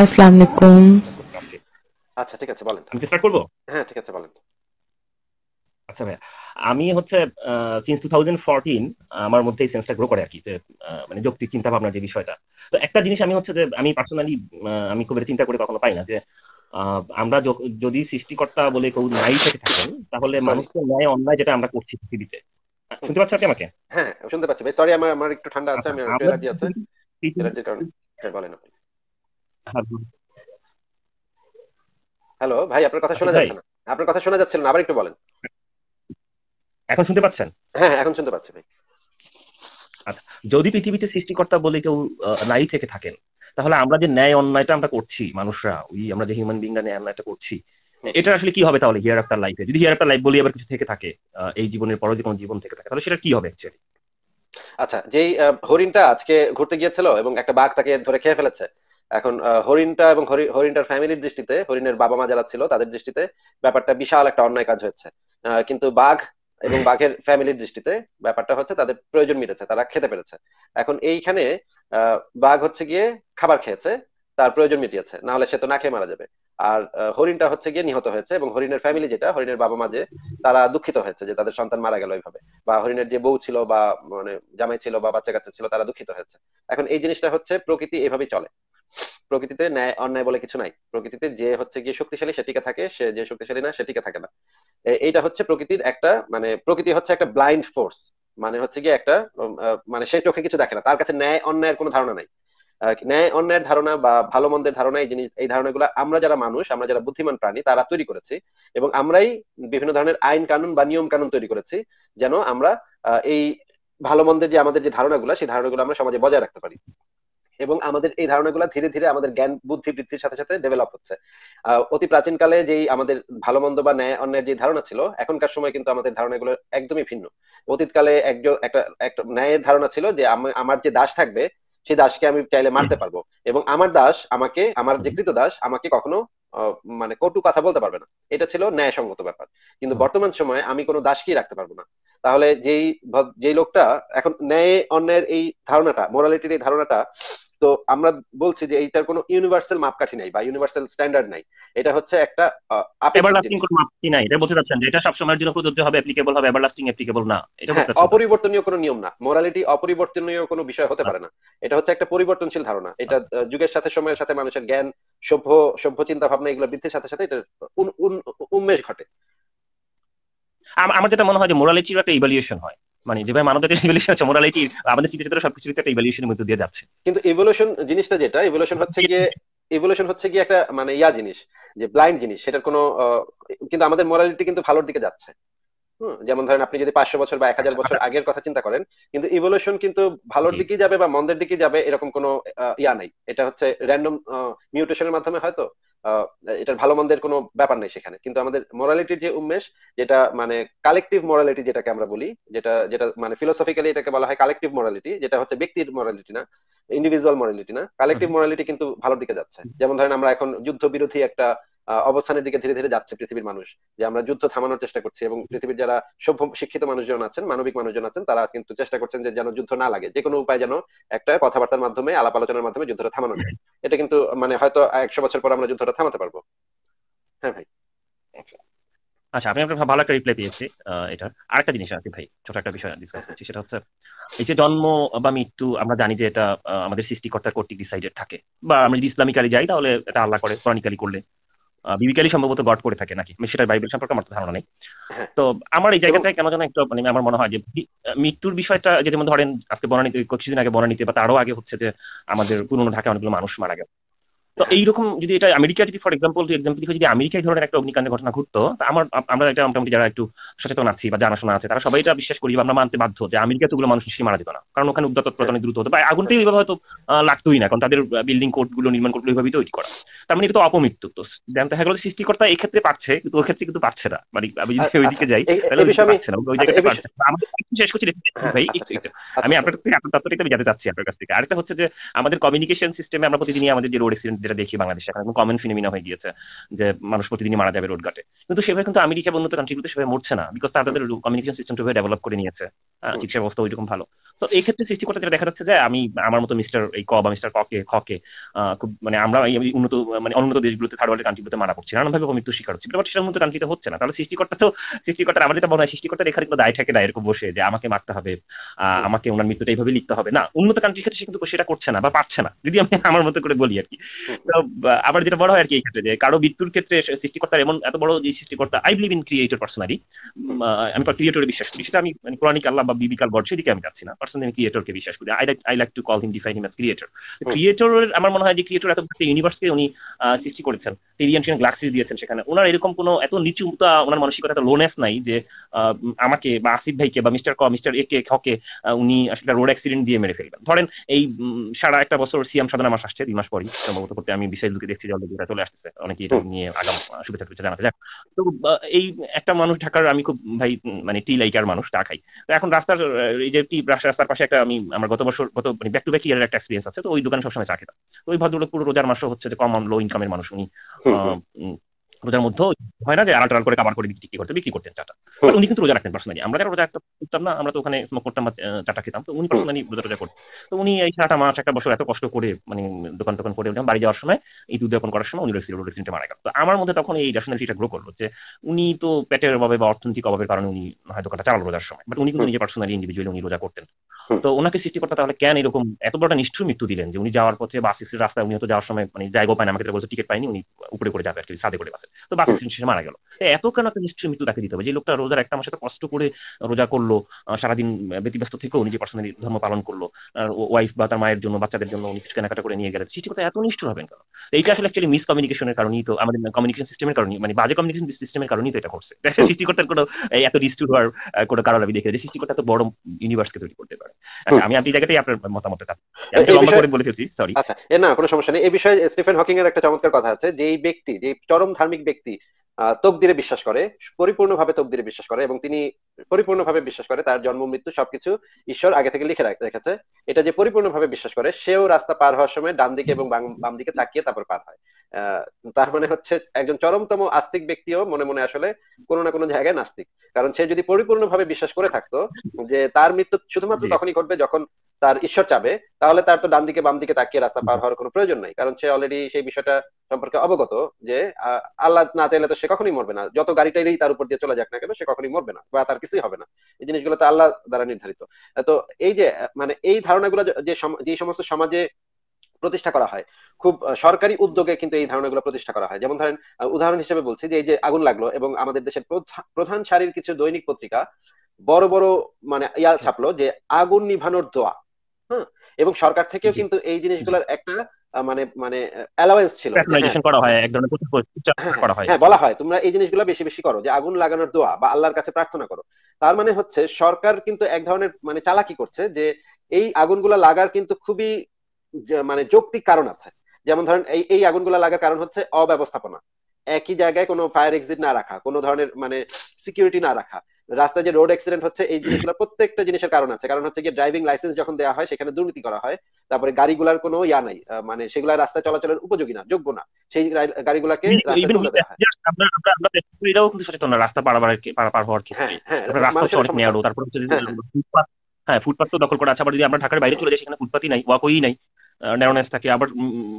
আসসালামু আলাইকুম। আচ্ছা ঠিক আছে বলেন। আমি স্টার্ট করব? হ্যাঁ ঠিক আছে বলেন। আচ্ছা ভাইয়া আমি হচ্ছে সিন্স টু থাউজেন্ড ফোরটিন আমার মধ্যে এই সেন্সটা গ্রো করে আর কি যে মানে যৌক্তিক চিন্তা ভাবনার যে বিষয়টা। তো একটা জিনিস আমি হচ্ছে যে আমি পার্সোনালি আমি খুব চিন্তা করে কখনো পাই না যে আমরা যদি সৃষ্টিকর্তা বলে কেউ নাই থেকে থাকেন তাহলে মানুষের ন্যায় অন্যায় যেটা আমরা করছি পৃথিবীতে। শুনতে পাচ্ছেন আপনি আমাকে? হ্যাঁ শুনতে পাচ্ছি ভাই। সরি আমার আমার একটু ঠান্ডা আছে আমি অ্যালার্জি আছে। অ্যালার্জির কারণে হ্যাঁ বলেন আপনি। হ্যালো ভাই আপনার কথা শোনা যাচ্ছে না। আপনার কথা শোনা যাচ্ছে না আবার একটু বলেন। এখন শুনতে পাচ্ছেন? হ্যাঁ এখন শুনতে পাচ্ছি ভাই। আচ্ছা যদি পৃথিবীতে সৃষ্টিকর্তা বলে কেউ নাই থেকে থাকেন তাহলে আমরা যে ন্যায় অন্যায়টা আমরা করছি মানুষরা ওই আমরা যে হিউম্যান বিংরা ন্যায় অন্যায়টা করছি এটা আসলে কি হবে তাহলে হিয়ার আফটার লাইফে যদি হিয়ার আফটার লাইফ বলি আবার কিছু থেকে থাকে এই জীবনের পরে যে কোনো জীবন থেকে থাকে তাহলে সেটা কি হবে অ্যাকচুয়ালি আচ্ছা যেই হরিণটা আজকে ঘুরতে গিয়েছিল এবং একটা বাঘ তাকে ধরে খেয়ে ফেলেছে এখন হরিণটা এবং হরিণটার ফ্যামিলির দৃষ্টিতে, হরিণের বাবা মা যারা ছিল, তাদের দৃষ্টিতে ব্যাপারটা বিশাল একটা অন্যায় কাজ হয়েছে। কিন্তু বাঘ এবং বাঘের ফ্যামিলির দৃষ্টিতে ব্যাপারটা হচ্ছে তাদের প্রয়োজন মিটেছে, তারা খেতে পেরেছে। এখন এইখানে বাঘ হচ্ছে গিয়ে খাবার খেয়েছে, তার প্রয়োজন মিটিয়েছে, না হলে সে তো না খেয়ে মারা যাবে। আর হরিণটা হচ্ছে গিয়ে নিহত হয়েছে এবং হরিণের ফ্যামিলি যেটা, হরিণের বাবা মা যে, তারা দুঃখিত হয়েছে যে তাদের সন্তান মারা গেল এইভাবে। বা হরিণের যে বউ ছিল বা মানে জামাই ছিল বা বাচ্চা কাচ্চা ছিল, তারা দুঃখিত হয়েছে। এখন এই জিনিসটা হচ্ছে প্রকৃতি এভাবেই চলে। প্রকৃতিতে ন্যায়, অন্যায় বলে কিছু নাই। প্রকৃতিতে যে হচ্ছে গিয়ে শক্তিশালী সে টিকে থাকে, সে যে শক্তিশালী না, সে টিকে থাকে না। এইটা হচ্ছে প্রকৃতির একটা মানে প্রকৃতি হচ্ছে একটা ব্লাইন্ড ফোর্স মানে হচ্ছে গিয়ে একটা মানে সে চোখে কিছু দেখে না। তার কাছে ন্যায়, অন্যায়ের কোনো ধারণা নাই। ন্যায়, অন্যায়ের ধারণা বা ভালো মন্দের ধারণা, এই জিনিস, এই ধারণাগুলো আমরা যারা মানুষ, আমরা যারা বুদ্ধিমান প্রাণী, তারা তৈরি করেছি। এবং আমরাই বিভিন্ন ধরনের আইন কানুন বা নিয়ম কানুন তৈরি করেছি, যেন আমরা এই ভালো মন্দের যে আমাদের যে ধারণাগুলো, সেই ধারণাগুলো আমরা সমাজে বজায় রাখতে পারি। এবং আমাদের এই ধারণাগুলো ধীরে ধীরে আমাদের জ্ঞান বুদ্ধি বৃদ্ধির সাথে সাথে ডেভেলপ হচ্ছে। অতি প্রাচীনকালে যেই আমাদের ভালো মন্দ বা ন্যায় অন্যের যে ধারণা ছিল এখনকার সময় কিন্তু আমাদের ধারণাগুলো একদমই ভিন্ন। অতীতকালে একজন একটা একটা ন্যায়ের ধারণা ছিল যে আমার যে দাস থাকবে সেই দাসকে আমি চাইলে মারতে পারব। এবং আমার দাস আমাকে আমার যে কৃত দাস আমাকে কখনো মানে কটু কথা বলতে পারবে না। এটা ছিল ন্যায়সঙ্গত ব্যাপার। কিন্তু বর্তমান সময়ে আমি কোনো দাসকেই রাখতে পারব না। তাহলে যেই যেই লোকটা এখন ন্যায় অন্যায়ের এই ধারণাটা মোরালিটির এই ধারণাটা তো আমরা বলছি যে এইটার কোনো ইউনিভার্সাল মাপকাঠি নাই বা ইউনিভার্সাল স্ট্যান্ডার্ড নাই। এটা হচ্ছে একটা এভারলাস্টিং কোনো মাপকাঠি নাই। এটা বলতে চাচ্ছেন যে এটা সব সময়ের জন্য প্রযোজ্য হবে অ্যাপ্লিকেবল হবে এভারলাস্টিং অ্যাপ্লিকেবল না। এটা বলতে চাচ্ছেন অপরিবর্তনীয় কোনো নিয়ম না। মোরালিটি অপরিবর্তনীয় কোনো বিষয় হতে পারে না। এটা হচ্ছে একটা পরিবর্তনশীল ধারণা। এটা যুগের সাথে সময়ের সাথে মানুষের জ্ঞান সভ্য সভ্য চিন্তা ভাবনা এগুলো বৃদ্ধির সাথে সাথে এটা উন্মেষ ঘটে। আমার যেটা মনে হয় যে মোরালিটির একটা ইভ্যালুয়েশন হয়। মানে যেভাবে মানবজাতির ইভলিউশন আছে মোরালিটি আমাদের চিন্তা সবকিছুর একটা ইভলিউশনের মধ্যে দিয়ে যাচ্ছে। কিন্তু ইভলিউশন জিনিসটা যেটা ইভলিউশন হচ্ছে গিয়ে ইভলিউশন হচ্ছে গিয়ে একটা মানে ইয়া জিনিস, যে ব্লাইন্ড জিনিস, সেটার কোনো কিন্তু আমাদের মোরালিটি কিন্তু ভালোর দিকে যাচ্ছে। যেমন ধরেন আপনি যদি পাঁচশো বছর বা এক হাজার বছর আগের কথা চিন্তা করেন কিন্তু ইভলিউশন কিন্তু ভালোর দিকে যাবে বা মন্দের দিকে যাবে এরকম কোনো ইয়া নাই। এটা হচ্ছে র্যান্ডম মিউটেশনের মাধ্যমে হয়তো এটার ভালো মন্দের কোনো ব্যাপার নেই সেখানে। কিন্তু আমাদের মোরালিটির যে উন্মেষ যেটা মানে কালেকটিভ মোরালিটি যেটাকে আমরা বলি যেটা যেটা মানে ফিলোসফিক্যালি এটাকে বলা হয় কালেকটিভ মোরালিটি যেটা হচ্ছে ব্যক্তির মোরালিটি না ইন্ডিভিজুয়াল মোরালিটি না কালেকটিভ মোরালিটি কিন্তু ভালোর দিকে যাচ্ছে। যেমন ধরেন আমরা এখন যুদ্ধ বিরোধী একটা অবস্থানের দিকে ধীরে ধীরে যাচ্ছে পৃথিবীর মানুষ, যে আমরা যুদ্ধ থামানোর চেষ্টা করছি এবং পৃথিবীর যারা সভ্য শিক্ষিত মানুষজন আছেন, মানবিক মানুষজন আছেন, তারা কিন্তু চেষ্টা করছেন যে যেন যুদ্ধ না লাগে যে কোনো উপায় যেন একটা কথাবার্তার মাধ্যমে, আলাপ আলোচনার মাধ্যমে যুদ্ধটা থামানো যায়। এটা কিন্তু মানে হয়তো একশো বছর পর আমরা যুদ্ধটা থামাতে পারব। হ্যাঁ ভাই। আচ্ছা আপনি আপনার ভালো একটা রিপ্লাই পেয়েছি এটা আরেকটা জিনিস আছে ভাই, ছোট একটা বিষয় ডিসকাস করছি, সেটা হচ্ছে, এই যে জন্ম বা মৃত্যু, আমরা জানি যে এটা আমাদের সৃষ্টিকর্তা কর্তৃক ডিসাইডেড থাকে। বা আমরা যদি ইসলামিকালি যাই, তাহলে এটা আল্লাহ করে ক্রনিক্যালি করলে। বিবিকালি সম্ভবত গড করে থাকে নাকি? সেটা বাইবেল সম্পর্কে আমার তো ধারণা নেই। তো আমার এই জায়গাটায় কেন যেন একটা মানে আমার মনে হয় যে মৃত্যুর বিষয়টা যেটা যেমন ধরেন, আজকে বনানীতে কিছুদিন আগে বনানীতে বা তারও আগে হচ্ছে যে আমাদের পুরনো ঢাকায় অনেকগুলো মানুষ মারা গেল তো এইরকম যদি এটা আমেরিকা যদি ফর এক্সাম্পল এক্সাম্পল যদি আমেরিকায় ধরনের একটা অগ্নিকাণ্ডের ঘটনা ঘটতো আমার আমরা এটা মোটামুটি যারা একটু সচেতন আছি বা জানাশোনা আছে তারা সবাই এটা বিশ্বাস করি আমরা মানতে বাধ্য যে আমেরিকা তোগুলো মানুষ নিশ্চয়ই মারা যেত না। কারণ ওখানে উদ্যতত্বতা অনেক দ্রুত হতো। বা আগুনটাই ওইভাবে হয়তো লাগতোই না কারণ তাদের বিল্ডিং কোডগুলো নির্মাণ কোডগুলো ওইভাবেই তৈরি করা। তার মানে কিন্তু অপমৃত্যু। তো দেখা গেল সৃষ্টিকর্তা এই ক্ষেত্রে পাচ্ছে কিন্তু ওই ক্ষেত্রে কিন্তু পাচ্ছে না। মানে আমি যদি ওইদিকে যাই তাহলে পাচ্ছে না ওই জায়গাটা পাচ্ছে শেষ করছি ভাই আমি আপনার থেকে আপনার তত্ত্বটা আমি জানতে চাচ্ছি আপনার কাছ থেকে। আরেকটা হচ্ছে যে আমাদের কমিউনিকেশন সিস্টেমে আমরা প্রতিদিনই আমাদের যে রোড অ্যাক্সিডেন্ট যেটা দেখি বাংলাদেশে এখন কমন ফিনোমিনা হয়ে গিয়েছে যে মানুষ প্রতিদিনই মারা যাবে রোড ঘাটে কিন্তু সেভাবে কিন্তু আমেরিকা বা উন্নত কান্ট্রিগুলোতে সেভাবে মরছে না বিকজ তাদের কমিউনিকেশন সিস্টেমটা ডেভেলপ করে নিয়েছে। চিকিৎসা ব্যবস্থা ওইরকম ভালো। তো এই ক্ষেত্রে সৃষ্টিকর্তা যেটা দেখা যাচ্ছে যে আমি আমার মতো মিস্টার এই ক বা মিস্টার ককে খকে খুব মানে আমরা এই উন্নত মানে উন্নত দেশগুলোতে থার্ড ওয়ার্ল্ড কান্ট্রিগুলোতে মারা পড়ছি। নানানভাবে মৃত্যু শিকার হচ্ছে। বাট সেটার মতো কান্ট্রিতে হচ্ছে না। তাহলে সৃষ্টিকর্তা তো সৃষ্টিকর্তার আমার যেটা মনে হয় সৃষ্টিকর্তার এখানে কোনো দায় থাকে না এরকম বসে যে আমাকে মারতে হবে আমাকে ওনার মৃত্যুটা এইভাবে লিখতে হবে। না উন্নত কান্ট্রির ক্ষেত্রে সে কিন্তু সেটা করছে না বা পারছে না। যদি আমি আমার মতো করে বলি আর কি। তো আবার যেটা বড় হয় আর কি এই ক্ষেত্রে যে কারও মৃত্যুর ক্ষেত্রে সৃষ্টিকর্তার এমন এত বড় যে সৃষ্টিকর্তা I believe in creator personally আমি ক্রিয়েটরে বিশ্বাস করি। সেটা আমি মানে কোরআনিক আল্লাহ বা বিবিকাল গড সেদিকে আমি যাচ্ছি না। পার্সোনালি আমি ক্রিয়েটরকে বিশ্বাস করি। I like I like to call him define him. As creator ক্রিয়েটরের আমার মনে হয় যে ক্রিয়েটর এত ইউনিভার্সকে উনি সৃষ্টি করেছেন। টেরিয়ান গ্লাক্সিস দিয়েছেন সেখানে। ওনার এরকম কোনো এত নিচু তা ওনার মানসিকতা এত লোনেস নাই যে আমাকে বা আসিফ ভাইকে বা মিস্টার ক মিস্টার এ কে খকে উনি আসলে রোড অ্যাক্সিডেন্ট দিয়ে মেরে ফেলবেন। ধরেন এই সারা একটা বছর সিএম সাধনা মাস আসছে দুই মাস পরই সম্ভবত। করতে আমি বিশেষ লোকে দেখছি যে অলরেডি চলে আসতেছে। অনেকে এটা নিয়ে আগাম শুভেচ্ছা টুভেচ্ছা জানাতে যাক। তো এই একটা মানুষ ঢাকার আমি খুব ভাই মানে টি লাইকার মানুষ চা খাই। তো এখন রাস্তার এই যে টি রাস্তার পাশে একটা আমি আমার গত বছর গত মানে ব্যাক টু ব্যাক ইয়ারের একটা এক্সপিরিয়েন্স আছে। তো ওই দোকানে সবসময় চা খেতাম। তো ওই ভদ্রলোক পুরো রোজার মাসও হচ্ছে যে কম লো ইনকামের মানুষ। উনি রোজার মধ্যে হয় না যে আড়াল টাল করে কাবার করে বিক্রি করতে বিক্রি করতেন চাটা উনি কিন্তু রোজা রাখতেন পার্সোনালি আমরা যারা রোজা একটা করতাম না আমরা তো ওখানে স্মোক করতাম বা চাটা খেতাম। তো উনি পার্সোনালি রোজা রোজা করতেন। তো উনি এই সারাটা মাস একটা বছর এত কষ্ট করে মানে দোকান টোকান করে বাড়ি যাওয়ার সময় এই উদ্যাপন করার সময় উনি রোড অ্যাক্সিডেন্টে মারা গেল। তো আমার মধ্যে তখন এই রেশনালিটিটা গ্রো করল যে উনি তো পেটের অভাবে বা অর্থনৈতিক অভাবের কারণে উনি হয় দোকানটা চালাল রোজার সময়। বাট উনি কিন্তু নিজে পার্সোনালি ইন্ডিভিজুয়ালি উনি রোজা করতেন। তো ওনাকে সৃষ্টিকর্তা তাহলে কেন এরকম এত বড় নিষ্ঠুর মৃত্যু দিলেন যে উনি যাওয়ার পথে বাস রাস্তায় উনি তো যাওয়ার সময় মানে জায়গা পায় না আমাকে বলছে টিকিট পাইনি উনি উপরে করে যাবে আর কি সাদে করে বাসে। তো বাস স্টেশন মারা গেল। এত কেন একটা নিশ্চয়ই মৃত্যু তাকে দিতে হবে? যে লোকটা রোজার একটা মাসে কষ্ট করে রোজা করল সারাদিন ব্যতিব্যস্ত থেকেও নিজে পার্সোনালি ধর্ম পালন করল ওয়াইফ বা তার মায়ের জন্য বাচ্চাদের জন্য উনি কিছু কেনাকাটা করে নিয়ে গেলেন। সৃষ্টিকর্তা এত নিষ্ঠুর হবেন কেন? এইটা আসলে অ্যাকচুয়ালি মিস কমিউনিকেশনের কারণেই তো আমাদের কমিউনিকেশন সিস্টেমের কারণে মানে বাজে কমিউনিকেশন সিস্টেমের কারণেই তো এটা করছে সৃষ্টিকর্তার কোনো এত নিষ্ঠুর হওয়ার কোনো কারণ আমি দেখে যে সৃষ্টিকর্তা এত বড় ইউনিভার্সকে তৈরি করতে পারে। আচ্ছা আমি আপনি জায়গাটাই আপনার মতামত বলে ফেলছি সরি আচ্ছা না কোনো সমস্যা নেই। এই বিষয়ে স্টিফেন হকিং এর একটা চমৎকার কথা আছে। যে ব্যক্তি যে চরম ধার্মিক ব্যক্তি তকদিরে বিশ্বাস করে পরিপূর্ণভাবে তকদিরে বিশ্বাস করে এবং তিনি পরিপূর্ণভাবে বিশ্বাস করে তার জন্ম মৃত্যু সবকিছু ঈশ্বর আগে থেকে লিখে রেখেছে। এটা যে পরিপূর্ণভাবে বিশ্বাস করে সেও রাস্তা পার হওয়ার সময় ডান দিকে এবং বাম দিকে তাকিয়ে তারপর পার হয়। তার মানে হচ্ছে একজন চরমতম আস্তিক ব্যক্তিও মনে মনে আসলে কোনো না কোনো জায়গায় নাস্তিক। কারণ সে যদি পরিপূর্ণভাবে বিশ্বাস করে থাকতো যে তার মৃত্যু শুধুমাত্র তখনই ঘটবে যখন তার ঈশ্বর চাবে তাহলে তার তো ডান দিকে বাম দিকে তাকিয়ে রাস্তা পার হওয়ার কোনো প্রয়োজন নাই। কারণ সে অলরেডি সেই বিষয়টা সম্পর্কে অবগত যে আল্লাহ না চাইলে তো সে কখনই মরবে না। যত গাড়িটাই তার উপর দিয়ে চলে যাক না কেন সে কখনই মরবে না বা তার কিছুই হবে না। এই জিনিসগুলো তো আল্লাহ দ্বারা নির্ধারিত। তো এই যে মানে এই ধারণাগুলো যে যে সমস্ত সমাজে প্রতিষ্ঠা করা হয় খুব সরকারি উদ্যোগে কিন্তু এই ধারণাগুলো প্রতিষ্ঠা করা হয়। যেমন ধরেন উদাহরণ হিসেবে বলছি যে এই যে আগুন লাগল এবং আমাদের দেশের প্রধান সারির কিছু দৈনিক পত্রিকা বড় বড় মানে ইয়াল ছাপলো যে আগুন নিভানোর দোয়া। এবং সরকার থেকেও কিন্তু এই জিনিসগুলোর একটা মানে মানে অ্যালাওয়েন্স ছিল। করা হয় এক ধরনের করা হয়। হ্যাঁ বলা হয়। তোমরা এই জিনিসগুলো বেশি বেশি করো যে আগুন লাগানোর দোয়া বা আল্লাহর কাছে প্রার্থনা করো। তার মানে হচ্ছে সরকার কিন্তু এক ধরনের মানে চালাকি করছে যে এই আগুনগুলো লাগার কিন্তু খুবই মানে যৌক্তিক কারণ আছে। যেমন ধরেন এই এই আগুনগুলো লাগার কারণ হচ্ছে অব্যবস্থাপনা। একই জায়গায় কোনো ফায়ার এক্সিট না রাখা কোনো ধরনের মানে সিকিউরিটি না রাখা। রাস্তায় যে রোড অ্যাক্সিডেন্ট হচ্ছে এই জিনিসগুলো প্রত্যেকটা জিনিসের কারণ আছে। কারণ হচ্ছে গিয়ে ড্রাইভিং লাইসেন্স যখন দেওয়া হয় সেখানে দুর্নীতি করা হয়। তারপরে গাড়িগুলার কোনো ইয়া নাই। মানে সেগুলা রাস্তায় চলাচলের উপযোগী না যোগ্য না। সেই গাড়িগুলাকে সচেতন রাস্তা পার হওয়ার হ্যাঁ, হ্যাঁ, হ্যাঁ। ফুটপাথ তো দখল করা আছে আবার যদি আমরা ঢাকার বাইরে চলে যাই সেখানে ফুটপাথই নাই ওয়াকই নাই ন্যারোনেস থাকে আবার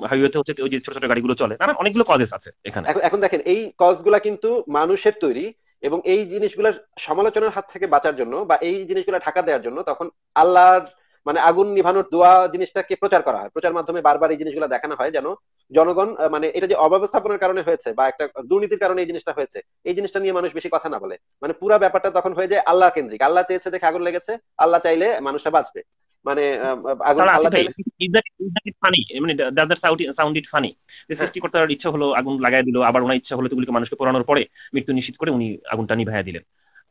হাইওয়েতে হচ্ছে ওই যে ছোট ছোট গাড়িগুলো চলে না অনেকগুলো কজেস আছে এখানে। এখন দেখেন এই কজগুলা কিন্তু মানুষের তৈরি এবং এই জিনিসগুলোর সমালোচনার হাত থেকে বাঁচার জন্য বা এই জিনিসগুলো ঢাকা দেওয়ার জন্য তখন আল্লাহর মানে আগুন নিভানোর দোয়া জিনিসটাকে প্রচার করা হয়। প্রচার মাধ্যমে বারবার এই জিনিসগুলো দেখানো হয় যেন জনগণ মানে এটা যে অব্যবস্থাপনার কারণে হয়েছে বা একটা দুর্নীতির কারণে এই জিনিসটা হয়েছে, এই জিনিসটা নিয়ে মানুষ বেশি কথা না বলে। মানে পুরো ব্যাপারটা তখন হয়ে যায় আল্লাহ কেন্দ্রিক। আল্লাহ চেয়েছে দেখে আগুন লেগেছে, আল্লাহ চাইলে মানুষটা বাঁচবে। মানে আগুন আল্লাহ চাইলে সৃষ্টিকর্তার ইচ্ছা হলো আগুন লাগাই দিল আবার ওনার ইচ্ছা হলো তুগুলিকে মানুষকে পড়ানোর পরে মৃত্যু নিশ্চিত করে উনি আগুনটা নিভাইয়া দিলেন।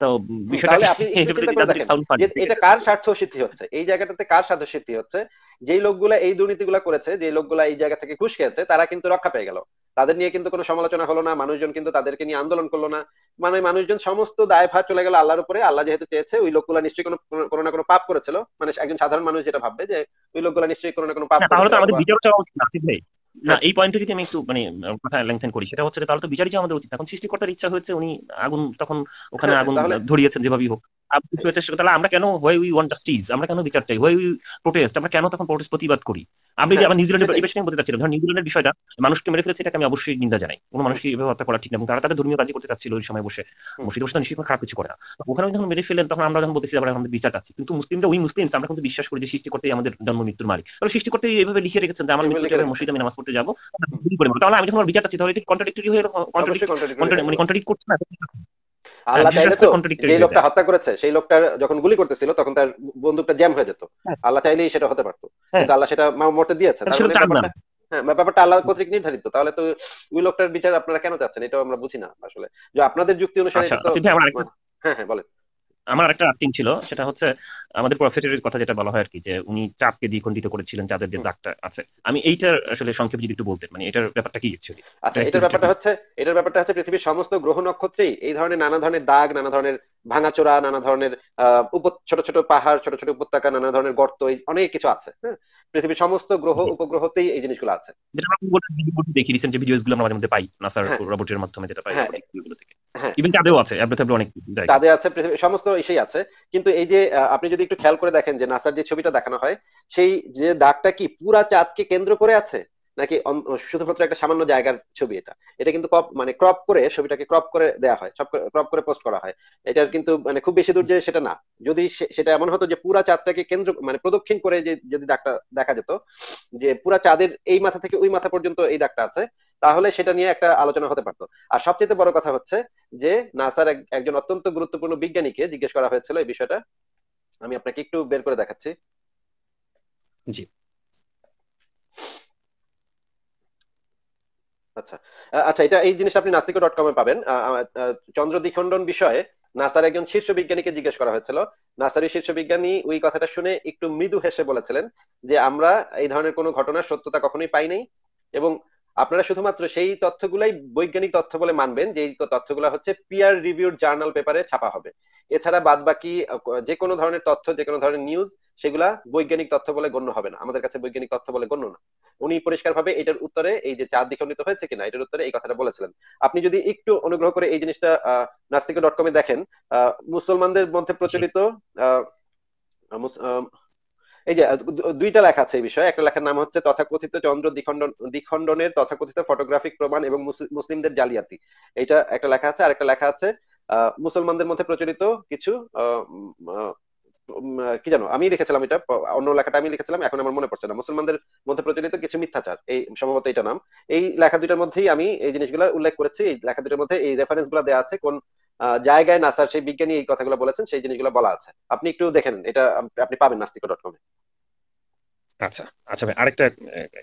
তো এটা কার স্বার্থ সিদ্ধি হচ্ছে? এই জায়গাটাতে কার স্বার্থ সিদ্ধি হচ্ছে? যেই লোকগুলা এই দুর্নীতিগুলা করেছে যে লোকগুলা এই জায়গা থেকে ঘুষ খেয়েছে তারা কিন্তু রক্ষা পেয়ে গেল। তাদের নিয়ে কিন্তু কোনো সমালোচনা হলো না মানুষজন কিন্তু তাদেরকে নিয়ে আন্দোলন করল না। মানে মানুষজন সমস্ত দায় ভার চলে গেল আল্লাহর উপরে। আল্লাহ যেহেতু চেয়েছে ওই লোকগুলা নিশ্চয়ই কোনো কোনো না কোনো পাপ করেছিল। মানে একজন সাধারণ মানুষ যেটা ভাববে যে ওই লোকগুলা নিশ্চয়ই কোনো না কোনো পাপ তাহলে তো আমাদের বিচার চাওয়া উচিত ভাই। না এই পয়েন্টে যদি আমি একটু মানে কথা লেংথেন করি সেটা হচ্ছে তাহলে তো বিচারই আমাদের উচিত এখন সৃষ্টিকর্তার ইচ্ছা হয়েছে উনি আগুন তখন ওখানে হ্যাঁ, আগুন ধরিয়েছেন যেভাবেই হোক। তাহলে আমরা কেন হোয়াই উই ওয়ান্ট জাস্টিস আমরা কেন বিচার চাই? হোয়াই উই প্রোটেস্ট আমরা কেন তখন প্রোটেস্ট প্রতিবাদ করি? আমি যে আবার নিউজিল্যান্ডের এই বিষয়ে বলতে চাচ্ছিলাম ধর নিউজিল্যান্ডের বিষয়টা মানুষকে মেরে ফেলেছে এটাকে আমি অবশ্যই নিন্দা জানাই। কোনো মানুষকে এভাবে হত্যা করা ঠিক না এবং তারা তাদের ধর্মীয় কাজই করতে চাচ্ছিল ওই সময় বসে। মসজিদ বসে নিশ্চয়ই খারাপ কিছু করে না। ওখানে যখন মেরে ফেলেন তখন আমরা যখন বলতেছি আমরা আমাদের বিচার চাচ্ছি। কিন্তু মুসলিমরা ওই মুসলিমস আমরা কিন্তু বিশ্বাস করি যে সৃষ্টি করতেই আমাদের জন্ম মৃত্যুর মালিক। তাহলে সৃষ্টি করতে এইভাবে লিখে রেখেছেন যে আমার মৃত্যু মসজিদে আমি নামাজ পড়তে যাব। তাহলে আমি যখন বিচার চাচ্ছি তাহলে এটা কন্ট্রাডিক্টরি হয়ে মানে কন্ট্রাডিক্ট করছে না? আল্লাহ চাইলে তো যে লোকটা হত্যা করেছে সেই লোকটার যখন গুলি করতেছিল তখন তার বন্দুকটা জ্যাম হয়ে যেত। হ্যাঁ। আল্লাহ চাইলেই সেটা হতে পারতো। হ্যাঁ। কিন্তু আল্লাহ সেটা মরতে দিয়েছে। মানে হ্যাঁ ব্যাপারটা আল্লাহ কর্তৃক নির্ধারিত। তাহলে তো ওই লোকটার বিচার আপনারা কেন চাচ্ছেন? এটাও আমরা বুঝি না আসলে। যে আপনাদের যুক্তি অনুসারে আচ্ছা, হ্যাঁ হ্যাঁ বলেন। আমার একটা আস্কিং ছিল সেটা হচ্ছে আমাদের প্রফেসরের কথা যেটা বলা হয় আর কি যে উনি চাপকে দ্বিখণ্ডিত করেছিলেন যাদের যে দাগটা আছে। আমি এইটার আসলে সংক্ষেপে যদি একটু বলতেন মানে এটার ব্যাপারটা কি ছিল আচ্ছা এটার ব্যাপারটা হচ্ছে এটার ব্যাপারটা হচ্ছে পৃথিবীর সমস্ত গ্রহ নক্ষত্রেই এই ধরনের নানা ধরনের দাগ নানা ধরনের ভাঙাচোরা নানা ধরনের ছোট ছোট পাহাড় ছোট ছোট উপত্যকা নানা ধরনের গর্ত অনেক কিছু আছে হ্যাঁ? পৃথিবীর সমস্ত গ্রহ উপগ্রহতেই এই জিনিসগুলো আছে। দেখি রিসেন্ট ভিডিওসগুলো আমাদের মধ্যে পাই নাসার রোবটের মাধ্যমে যেটা পাই ইভেন হ্যাঁ। চাঁদেও আছে অনেক চাঁদে আছে সমস্ত ইসেই আছে। কিন্তু এই যে আপনি যদি একটু খেয়াল করে দেখেন যে নাসার যে ছবিটা দেখানো হয়, সেই যে দাগটা কি পুরা চাঁদকে কেন্দ্র করে আছে? নাকি শুধুমাত্র একটা সামান্য জায়গার ছবি এটা? এটা কিন্তু মানে ক্রপ করে ছবিটাকে ক্রপ করে দেওয়া হয়, সব ক্রপ করে পোস্ট করা হয়। এটার কিন্তু মানে খুব বেশি দূর যে সেটা না। যদি সেটা এমন হতো যে পুরা চাঁদটাকে কেন্দ্র মানে প্রদক্ষিণ করে যে, যদি দাগটা দেখা যেত, যে পুরা চাঁদের এই মাথা থেকে ওই মাথা পর্যন্ত এই দাগটা আছে তাহলে সেটা নিয়ে একটা আলোচনা হতে পারতো। আর সবচেয়ে বড় কথা হচ্ছে যে নাসার একজন অত্যন্ত গুরুত্বপূর্ণ বিজ্ঞানীকে জিজ্ঞেস করা হয়েছিল এই বিষয়টা। আমি আপনাকে একটু বের করে দেখাচ্ছি। জি। আচ্ছা। আচ্ছা এটা এই জিনিস আপনি নাস্তিক ডট কমে পাবেন চন্দ্র দ্বিখণ্ডন বিষয়ে নাসার একজন শীর্ষ বিজ্ঞানীকে জিজ্ঞেস করা হয়েছিল। নাসারের শীর্ষ বিজ্ঞানী ওই কথাটা শুনে একটু মৃদু হেসে বলেছিলেন যে আমরা এই ধরনের কোনো ঘটনার সত্যতা কখনোই পাই নাই এবং আপনারা শুধুমাত্র সেই তথ্যগুলাই বৈজ্ঞানিক তথ্য বলে মানবেন যে তথ্যগুলো হচ্ছে পিয়ার রিভিউড জার্নাল পেপারে ছাপা হবে। এছাড়া বাদ বাকি যে কোনো ধরনের তথ্য, যে কোনো ধরনের নিউজ সেগুলা বৈজ্ঞানিক তথ্য বলে গণ্য হবে না। আমাদের কাছে বৈজ্ঞানিক তথ্য বলে গণ্য না। উনি পরিষ্কার ভাবে এটার উত্তরে, এই যে চাঁদ দ্বিখণ্ডিত হয়েছে কিনা, এটার উত্তরে এই কথাটা বলেছিলেন। আপনি যদি একটু অনুগ্রহ করে এই জিনিসটা নাস্তিক ডট কমে দেখেন মুসলমানদের মধ্যে প্রচলিত এই যে দুইটা লেখা আছে এই বিষয়ে। একটা লেখার নাম হচ্ছে তথাকথিত চন্দ্র দ্বিখণ্ডন, দ্বিখণ্ডনের তথাকথিত ফটোগ্রাফিক প্রমাণ এবং মুসলিমদের জালিয়াতি। এটা একটা লেখা আছে। আর একটা লেখা আছে মুসলমানদের মধ্যে প্রচলিত কিছু কি জানো? আমি লিখেছিলাম এটা অন্য লেখাটা আমি লিখেছিলাম, এখন আমার মনে পড়ছে না। মুসলমানদের মধ্যে প্রচলিত কিছু মিথ্যাচার, এই সম্ভবত এটা নাম। এই লেখা দুইটার মধ্যেই আমি এই জিনিসগুলো উল্লেখ করেছি। এই লেখা দুইটার মধ্যে এই রেফারেন্সগুলো দেওয়া আছে, কোন জায়গায় নাসার সেই বিজ্ঞানী এই কথাগুলো বলেছেন সেই জিনিসগুলো বলা আছে। আপনি একটু দেখেন এটা আপনি পাবেন নাস্তিক ডট কমে আচ্ছা আচ্ছা ভাই আরেকটা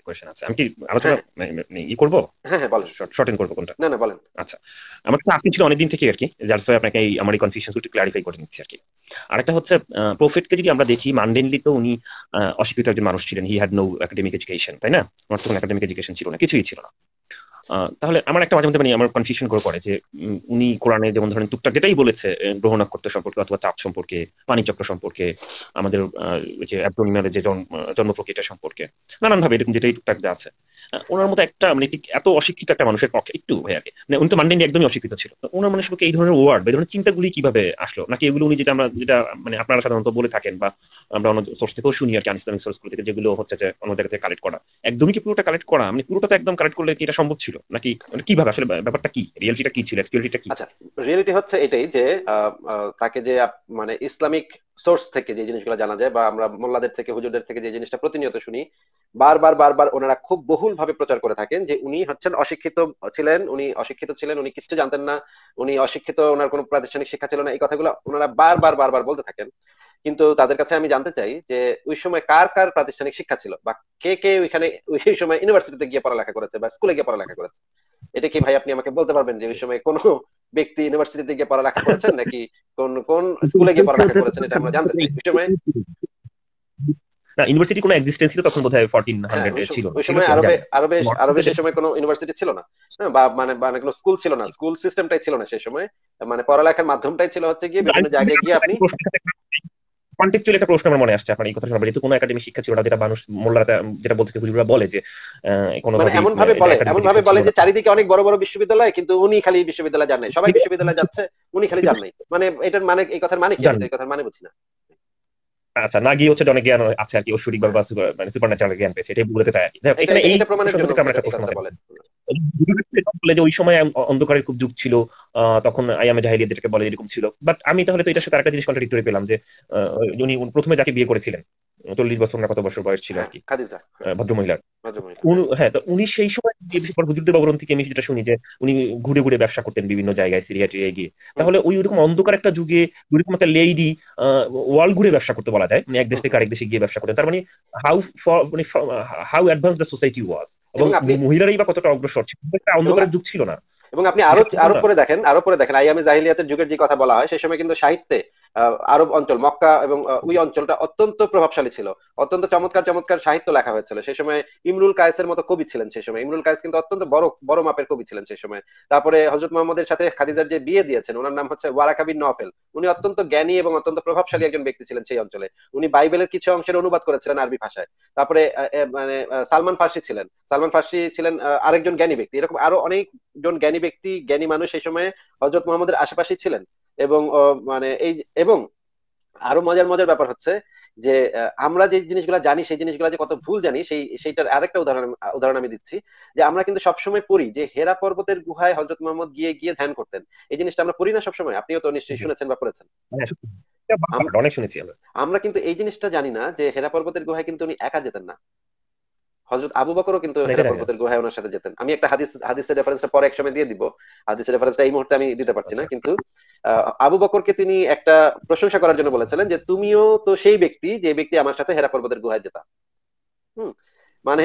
কোয়েশ্চেন আছে। আমি কি আলোচনা হ্যাঁ। ই করব? হ্যাঁ হ্যাঁ বলেন। শর্ট করব কোনটা? না না বলেন। আচ্ছা আমার কাছে আজকে ছিল অনেকদিন থেকে আর কি যার সাথে আপনাকে এই আমার এই কনফিউশন একটু ক্লারিফাই করে নিচ্ছি আর কি। আরেকটা হচ্ছে প্রফিটকে যদি আমরা দেখি মানডেনলি তো উনি অশিক্ষিত একজন মানুষ ছিলেন। He had no academic education তাই না? তখন একাডেমিক এডুকেশন ছিল না কিছুই ছিল না। তাহলে আমার একটা মাঝে মধ্যে মানে আমার কনফিউশন করে পড়ে যে উনি কোরআনে যেমন ধরেন টুকটাক যেটাই বলেছে গ্রহণ নক্ষত্র সম্পর্কে অথবা চাপ সম্পর্কে, পানিচক্র সম্পর্কে, আমাদের যে অ্যাবডোমিনালের যে জন্ম প্রক্রিয়া সম্পর্কে নানান ভাবে এরকম যেটাই টুকটাক যা আছে। ওনার মতো একটা মানে এত অশিক্ষিত একটা মানুষের পক্ষে একটু ভাইয়াকে। মানে উনি তো মান্ডেনি একদমই অশিক্ষিত ছিল। ওনার মানুষের পক্ষে এই ধরনের ওয়ার্ড বা এই ধরনের চিন্তাগুলি কীভাবে আসলো? নাকি এগুলো উনি যেটা আমরা যেটা মানে আপনারা সাধারণত বলে থাকেন বা আমরা অন্য সোর্স থেকেও শুনি আর কি আনইসলামিক সোর্সগুলো থেকে, যেগুলো হচ্ছে যে অন্য জায়গা থেকে কালেক্ট করা। একদমই কি পুরোটা কালেক্ট করা? মানে পুরোটা তো একদম কালেক্ট করলে কি এটা সম্ভব ছিল? নাকি মানে কীভাবে? আসলে ব্যাপারটা কি? রিয়েলিটিটা কি ছিল? অ্যাকচুয়ালিটা কি? আচ্ছা রিয়েলিটি হচ্ছে এটাই যে তাকে যে মানে ইসলামিক সোর্স থেকে যে জিনিসগুলো জানা যায় বা আমরা মোল্লাদের থেকে, হুজুরদের থেকে যে জিনিসটা প্রতিনিয়ত শুনি বারবার বারবার ওনারা খুব বহুল ভাবে প্রচার করে থাকেন যে উনি হচ্ছেন অশিক্ষিত ছিলেন, উনি অশিক্ষিত ছিলেন, উনি কিছু জানতেন না, উনি অশিক্ষিত, ওনার কোনো প্রাতিষ্ঠানিক শিক্ষা ছিল না, এই কথাগুলো ওনারা বারবার বারবার বলতে থাকেন। কিন্তু তাদের কাছে আমি জানতে চাই যে ওই সময় কার কার প্রাতিষ্ঠানিক শিক্ষা ছিল? বা কে কে ওইখানে ওই সময় ইউনিভার্সিটিতে গিয়ে পড়ালেখা করেছে বা স্কুলে গিয়ে পড়ালেখা করেছে? এটা কি ভাই আপনি আমাকে বলতে পারবেন যে ওই সময় কোনো ব্যক্তি ইউনিভার্সিটিতে গিয়ে পড়ালেখা করেছেন নাকি কোন কোন স্কুলে গিয়ে পড়ালেখা করেছেন এটা আমরা জানতে চাই? ওই সময় না ইউনিভার্সিটি কোনো এক্সিস্টেন্স ছিল তখন বোধহয় 1400 এ ছিল ওই সময় আরবে আরবে আরবে সেই সময় কোনো ইউনিভার্সিটি ছিল না। হ্যাঁ, বা মানে মানে কোনো স্কুল ছিল না। স্কুল সিস্টেমটাই ছিল না সেই সময়। মানে পড়ালেখার মাধ্যমটাই ছিল হচ্ছে গিয়ে বিভিন্ন জায়গায় গিয়ে আপনি কন্টেক্সচুয়ালি একটা প্রশ্ন আমার মনে আসছে আপনার এই কথা যেহেতু কোনো একাডেমিক শিক্ষা ছিল না যেটা মানুষ মোল্লারা যেটা বলতে হুজুররা বলে যে কোনো মানে এমন ভাবে বলে এমন ভাবে বলে যে চারিদিকে অনেক বড় বড় বিশ্ববিদ্যালয় কিন্তু উনি খালি বিশ্ববিদ্যালয় যান নাই। সবাই বিশ্ববিদ্যালয় যাচ্ছে উনি খালি যান নাই। মানে এটার মানে এই কথার মানে কি? এই কথার মানে বুঝি না। আচ্ছা না গিয়ে হচ্ছে অনেক জ্ঞান আছে আর কি ঐশ্বরিক বা মানে সুপার ন্যাচারাল জ্ঞান পেয়েছে এটাই বলতে চাই এখানে এই প্রমাণের জন্য আমরা একটা প্রশ্ন বলে যে ওই সময় অন্ধকারের খুব যুগ ছিল তখন আয়ামে জাহিলিয়া যেটাকে বলে এরকম ছিল। বাট আমি তাহলে তো এটার সাথে আরেকটা জিনিস কন্ট্রাডিক্টরি পেলাম যে উনি প্রথমে যাকে বিয়ে করেছিলেন চল্লিশ বছর না কত বছর বয়স ছিল আর কি? ভদ্রমহিলার। হ্যাঁ তো উনি সেই সময় হুজুরদের ববরণ থেকে আমি যেটা শুনি যে উনি ঘুরে ঘুরে ব্যবসা করতেন বিভিন্ন জায়গায় সিরিয়া টিরিয়া গিয়ে তাহলে ওই ওরকম অন্ধকার একটা যুগে ওরকম একটা লেডি ওয়ার্ল্ড ঘুরে ব্যবসা করতে বলা যায়। মানে এক দেশ থেকে আরেক দেশে গিয়ে ব্যবসা করতেন। তার মানে হাউ মানে how advance the society was এবং মহিলারাই বা কতটা অগ্রসর ছিল একটা অন্ধকারের যুগ ছিল না। এবং আপনি আরও আরও পরে দেখেন আরও পরে দেখেন আইয়ামে জাহিলিয়াতের যুগের যে কথা বলা হয় সেই সময় কিন্তু সাহিত্যে আরব অঞ্চল, মক্কা এবং ওই অঞ্চলটা অত্যন্ত প্রভাবশালী ছিল। অত্যন্ত চমৎকার চমৎকার সাহিত্য লেখা হয়েছিল। সেই সময় ইমরুল কায়েসের মতো কবি ছিলেন সেই সময়। ইমরুল কায়েস কিন্তু অত্যন্ত বড় বড় মাপের কবি ছিলেন সেই সময়। তারপরে হজরত মোহাম্মদের সাথে খাদিজার যে বিয়ে দিয়েছেন, ওনার নাম হচ্ছে ওয়ারাকাবিন নফেল উনি অত্যন্ত জ্ঞানী এবং অত্যন্ত প্রভাবশালী একজন ব্যক্তি ছিলেন সেই অঞ্চলে। উনি বাইবেলের কিছু অংশের অনুবাদ করেছিলেন আরবি ভাষায়। তারপরে মানে সালমান ফার্সি ছিলেন। সালমান ফার্সি ছিলেন আরেকজন জ্ঞানী ব্যক্তি। এরকম আরও অনেকজন জ্ঞানী ব্যক্তি, জ্ঞানী মানুষ সেই সময় হজরত মোহাম্মদের আশেপাশে ছিলেন। এবং মানে এই এবং আরও মজার মজার ব্যাপার হচ্ছে যে আমরা যে জিনিসগুলো জানি সেই জিনিসগুলো যে কত ভুল জানি সেই সেইটার আরেকটা উদাহরণ উদাহরণ আমি দিচ্ছি যে আমরা কিন্তু সবসময় পড়ি যে হেরা পর্বতের গুহায় হজরত মোহাম্মদ গিয়ে গিয়ে ধ্যান করতেন। এই জিনিসটা আমরা পড়ি না সবসময়? আপনিও তো নিশ্চয়ই শুনেছেন বা পড়েছেন। হ্যাঁ, অনেক শুনেছি আমরা। কিন্তু এই জিনিসটা জানি না যে হেরা পর্বতের গুহায় কিন্তু উনি একা যেতেন না। হজরত আবু বকরও কিন্তু হেরা পর্বতের গুহায় ওনার সাথে যেতেন। আমি একটা হাদিস হাদিসের রেফারেন্সটা পরে একসময় দিয়ে দিব। হাদিসের রেফারেন্সটা এই মুহূর্তে আমি দিতে পারছি না আচ্ছা। কিন্তু আবু বকরকে তিনি একটা প্রশংসা করার জন্য বলেছিলেন যে, তুমিও তো সেই ব্যক্তি, যে ব্যক্তি আমার সাথে হেরা পর্বতের গুহায় যেতাম হম মানে।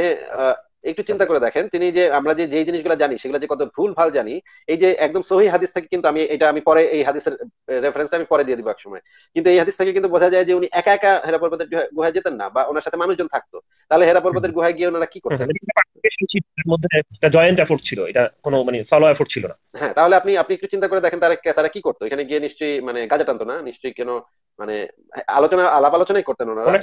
একটু চিন্তা করে দেখেন তিনি যে আমরা যে যেই জিনিসগুলো জানি সেগুলো যে কত ভুল ভালো জানি এই যে একদম সহি হাদিস থেকে কিন্তু আমি এটা আমি পরে এই হাদিসের রেফারেন্সটা আমি পরে দিয়ে দিব এক সময় কিন্তু এই হাদিস থেকে কিন্তু বোঝা যায় যে উনি একা একা হেরা পর্বতের গুহায় যেতেন না বা ওনার সাথে মানুষজন থাকতো। তাহলে হেরা পর্বতের গুহায় গিয়ে ওনারা কি করতেন? মধ্যে একটা জয়েন্ট এফোর্ট ছিল এটা কোনো মানে সলো এফোর্ট ছিল না। হ্যাঁ তাহলে আপনি আপনি একটু চিন্তা করে দেখেন তারা তারা কি করতো? এখানে গিয়ে নিশ্চয়ই মানে গাজা টানতো না? নিশ্চয়ই কেন মানে আলোচনা আলাপ আলোচনাই করতেন ওনারা।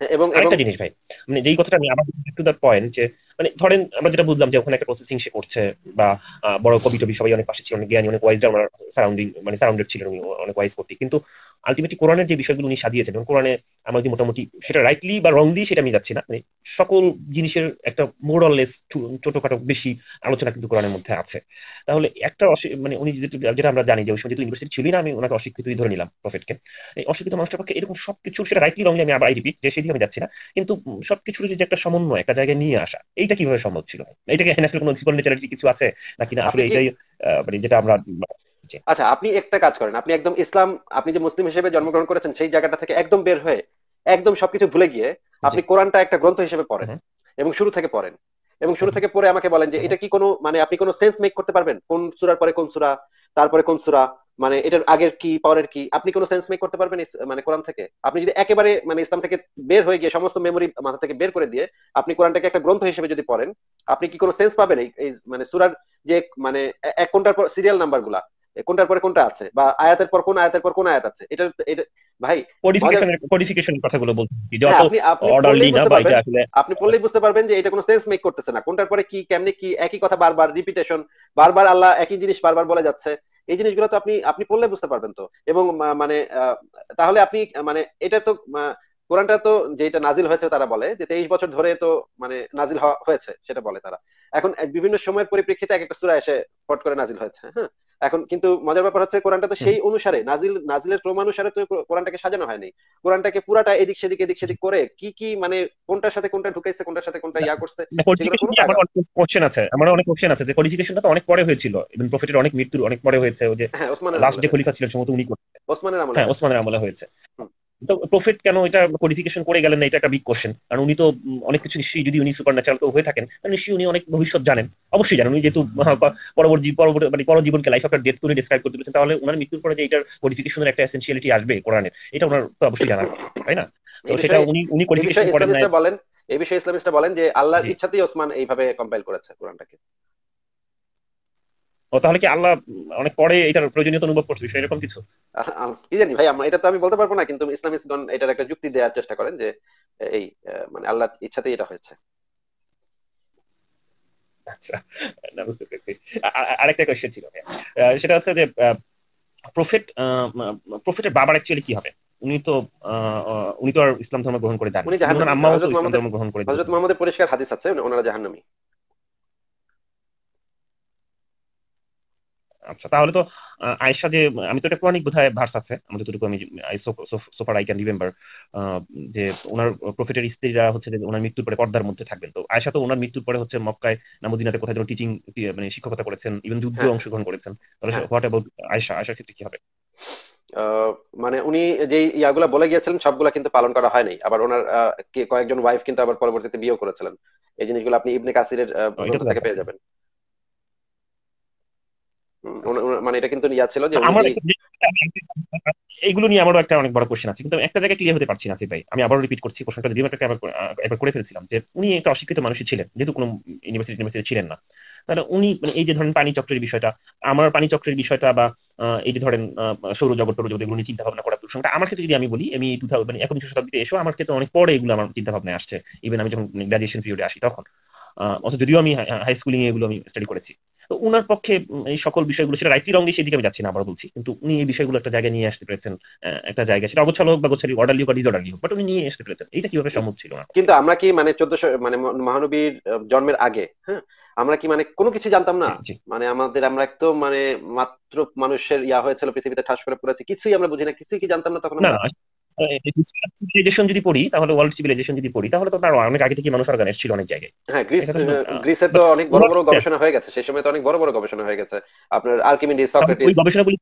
এবং একটা জিনিস ভাই মানে যেই কথাটা আমি আবার টু দ্য পয়েন্ট যে মানে ধরেন আমরা যেটা বুঝলাম যে ওখানে একটা প্রসেসিং সে করছে বা বড় কবি টবি সবাই অনেক পাশে ছিল অনেক জ্ঞানী অনেক ওয়াইজ আমরা সারাউন্ডিং মানে সারাউন্ডেড ছিলেন অনেক ওয়াইজ করতে কিন্তু আলটিমেটলি কোরআনের যে বিষয়গুলো উনি সাজিয়েছেন এবং কোরআনে আমরা যদি মোটামুটি সেটা রাইটলি বা রংলি সেটা আমি যাচ্ছি না মানে সকল জিনিসের একটা মোরাললেস ছোটখাটো বেশি আলোচনা কিন্তু কোরআনের মধ্যে আছে। তাহলে একটা মানে উনি যেটা আমরা জানি যে ওই সময় যেহেতু ইউনিভার্সিটি ছিলই না আমি ওনাকে অশিক্ষিতই ধরে নিলাম প্রফেটকে এই অশিক্ষিত মানুষটার পক্ষে এরকম সবকিছু সেটা রাইটলি রংলি আমি আবার রিপিট যে সেদিকে আমি যাচ্ছি না কিন্তু সবকিছুর যে একটা সমন্বয় একটা জায়গায় নিয়ে আসা এইটা কীভাবে সম্ভব ছিল? এটাকে ন্যাশনাল কোনো কিছু আছে? নাকি না? আসলে এটাই মানে যেটা আমরা আচ্ছা আপনি একটা কাজ করেন। আপনি একদম ইসলাম আপনি যে মুসলিম হিসেবে জন্মগ্রহণ করেছেন সেই জায়গাটা থেকে একদম বের হয়ে একদম সবকিছু ভুলে গিয়ে আপনি কোরআনটা একটা গ্রন্থ হিসেবে পড়েন এবং শুরু থেকে পড়েন। এবং শুরু থেকে পড়ে আমাকে বলেন যে এটা কি কোনো মানে আপনি কোনো সেন্স মেক করতে পারবেন? কোন সুরার পরে কোন সুরা তারপরে কোন সুরা মানে এটার আগের কি পরের কি আপনি কোনো সেন্স মেক করতে পারবেন মানে কোরআন থেকে? আপনি যদি একেবারে মানে ইসলাম থেকে বের হয়ে গিয়ে সমস্ত মেমোরি মাথা থেকে বের করে দিয়ে আপনি কোরআনটাকে একটা গ্রন্থ হিসেবে যদি পড়েন আপনি কি কোনো সেন্স পাবেন এই মানে সুরার যে মানে এক কোনটার পর সিরিয়াল নাম্বারগুলা কোনটার পরে কোনটা আছে? বা আয়াতের পর কোন আয়াতের পর কোন আয়াত আছে? এটা এটা ভাই কোডিফিকেশনের কথাগুলো হ্যাঁ, আপনি পড়লেই বুঝতে পারবেন। যে এটা কোনো সেন্স মেক করতেছে না। কোনটার পরে কি কেমনে কি একই কথা বারবার রিপিটেশন বারবার আল্লাহ একই জিনিস বারবার বলে যাচ্ছে। এই জিনিসগুলো তো আপনি আপনি পড়লে বুঝতে পারবেন তো। এবং মানে তাহলে আপনি মানে এটা তো কোরআনটা তো যেটা নাজিল হয়েছে তারা বলে যে তেইশ বছর ধরে তো মানে নাজিল হয়েছে সেটা বলে তারা। এখন বিভিন্ন সময়ের পরিপ্রেক্ষিতে এক একটা সুরা এসে পট করে নাজিল হয়েছে হ্যাঁ? এখন কিন্তু মজার ব্যাপার হচ্ছে কোরআনটা তো সেই অনুসারে নাজিল নাজিলের ক্রম অনুসারে তো কোরআনটাকে সাজানো হয়নি। কোরআনটাকে পুরাটা এদিক সেদিক এদিক সেদিক করে কি কি মানে কোনটার সাথে কোনটা ঢুকাইছে কোনটার সাথে কোনটা ইয়া করছে কোশ্চেন আছে আমার অনেক কোশ্চেন আছে যে কোয়ালিফিকেশনটা তো অনেক পরে হয়েছিল ইভেন প্রফেটের অনেক মৃত্যুর অনেক পরে হয়েছে ওই যে লাস্ট হ্যাঁ, যে খলিফা ছিলেন সম্ভবত উনি করতে ওসমানের আমলে হ্যাঁ ওসমানের আমলে হয়েছে। তো প্রফিট কেন এটা কোডিফিকেশন করে গেলেন না এটা একটা বিগ কোশ্চেন কারণ উনি তো অনেক কিছু নিশ্চয়ই যদি উনি সুপার ন্যাচারাল হয়ে থাকেন তাহলে নিশ্চয়ই উনি অনেক ভবিষ্যৎ জানেন। অবশ্যই জানেন উনি যেহেতু পরবর্তী পরবর্তী মানে পরজীবনকে লাইফ আফটার ডেথ করে ডিসক্রাইব করতে পেরেছেন তাহলে ওনার মৃত্যুর পরে যে এটার কোডিফিকেশনের একটা এসেন্সিয়ালিটি আসবে কোরআনের এটা ওনার তো অবশ্যই জানা তাই না? তো সেটা উনি উনি কোডিফিকেশন করেন বলেন এই বিষয়ে ইসলামিস্টরা বলেন যে আল্লাহর ইচ্ছাতেই ওসমান এইভাবে কম্পাইল করেছে কোরআনটাকে। ও তাহলে কি আল্লাহ অনেক পরে এটার প্রয়োজনীয়তা অনুভব করছে বিষয় এরকম কিছু? কি জানি ভাই আমরা এটা তো আমি বলতে পারব না কিন্তু ইসলামিস্টগণ এটার একটা যুক্তি দেওয়ার চেষ্টা করেন যে এই মানে আল্লাহর ইচ্ছাতেই এটা হয়েছে। আচ্ছা না বুঝতে পেরেছি। আরেকটা কোয়েশ্চেন ছিল সেটা হচ্ছে যে প্রফেট প্রফেটের বাবার অ্যাকচুয়ালি কি হবে? উনি তো উনি তো আর ইসলাম ধর্ম গ্রহণ করে দেন উনি জাহান্নামী। আম্মাও তো ইসলাম ধর্ম গ্রহণ করে হযরত মুহাম্মদের পরিষ্কার হাদিস আছে ওনারা জাহান্নামী। আচ্ছা তাহলে তো আয়েশা যে আমি তো এটা কোরআনিক বোধহয় ভার্স আছে আমি যতটুকু আমি সোফার আই ক্যান রিমেম্বার যে ওনার প্রফিটের স্ত্রীরা হচ্ছে যে ওনার মৃত্যুর পরে পর্দার মধ্যে থাকবেন। তো আয়েশা তো ওনার মৃত্যুর পরে হচ্ছে মক্কায় নামুদিনাতে কোথায় যেন টিচিং মানে শিক্ষকতা করেছেন ইভেন যুদ্ধ হ্যাঁ। অংশগ্রহণ করেছেন। তাহলে হোয়াট অ্যাবাউট আয়েশা? আয়েশার ক্ষেত্রে কি হবে? মানে উনি যে ইয়াগুলা বলে গিয়েছিলেন সবগুলা কিন্তু পালন করা হয়নি আবার ওনার কয়েকজন ওয়াইফ কিন্তু আবার পরবর্তীতে বিয়েও করেছিলেন। এই জিনিসগুলো আপনি ইবনে কাসিরের থেকে পেয়ে যাবেন। মানে এটা কিন্তু ইয়া ছিল যে এইগুলো নিয়ে আমারও একটা অনেক বড় কোশ্চেন আছে, কিন্তু একটা জায়গায় ক্লিয়ার হতে পারছি না ভাই। আমি আবারও রিপিট করছি প্রশ্নটা যদি একটা একবার করে ফেলছিলাম যে উনি একটা অশিক্ষিত মানুষই ছিলেন, যেহেতু কোনো ইউনিভার্সিটি ইউনিভার্সিটি ছিলেন না। তাহলে উনি মানে এই যে ধরেন পানি চক্রের বিষয়টা, আমার পানি চক্রের বিষয়টা বা এই যে ধরেন সৌরজগৎ টৌরজগৎ এগুলো নিয়ে চিন্তা ভাবনা করার প্রসঙ্গটা, আমার ক্ষেত্রে যদি আমি বলি, আমি টু থাউজেন্ড মানে একবিংশ শতাব্দীতে এসো, আমার ক্ষেত্রে অনেক পরে এগুলো আমার চিন্তা ভাবনায় আসছে। ইভেন আমি যখন গ্রাজুয়েশন পিরিয়ডে আসি তখন। অথচ যদিও আমি হাই স্কুলিং এগুলো আমি স্টাডি করেছি। তো উনার পক্ষে এই সকল বিষয়গুলো সেটা রাইটি রঙে সেদিকে আমি যাচ্ছি না আবার বলছি। কিন্তু উনি এই বিষয়গুলো একটা জায়গায় নিয়ে আসতে পেরেছেন একটা জায়গা সেটা অগোছাল হোক বা গোছালি অর্ডারলি বা ডিসঅর্ডারলি হোক বাট উনি নিয়ে আসতে পেরেছেন। এটা কীভাবে সম্ভব ছিল না? কিন্তু আমরা কি মানে চোদ্দশো মানে মহানবীর জন্মের আগে হ্যাঁ? আমরা কি মানে কোনো কিছু জানতাম না? মানে আমাদের আমরা একদম মানে মাত্র মানুষের ইয়া হয়েছিল পৃথিবীতে ঠাস করে পড়েছে কিছুই আমরা বুঝি না কিছুই কি জানতাম না তখন সিভিলাইজেশন যদি পড়ি তাহলে ওয়ার্ল্ড সিভিলাইজেশন যদি পড়ি তাহলে তো তার অনেক আগে থেকে মানুষ অর্গানাইজ ছিল অনেক জায়গায়। হ্যাঁ গ্রিস গ্রিসে তো অনেক বড় বড় গবেষণা হয়ে গেছে সেই সময় তো অনেক বড় বড় গবেষণা হয়ে গেছে। আপনার আর্কিমিডিস সক্রেটিস ওই গবেষণাগুলি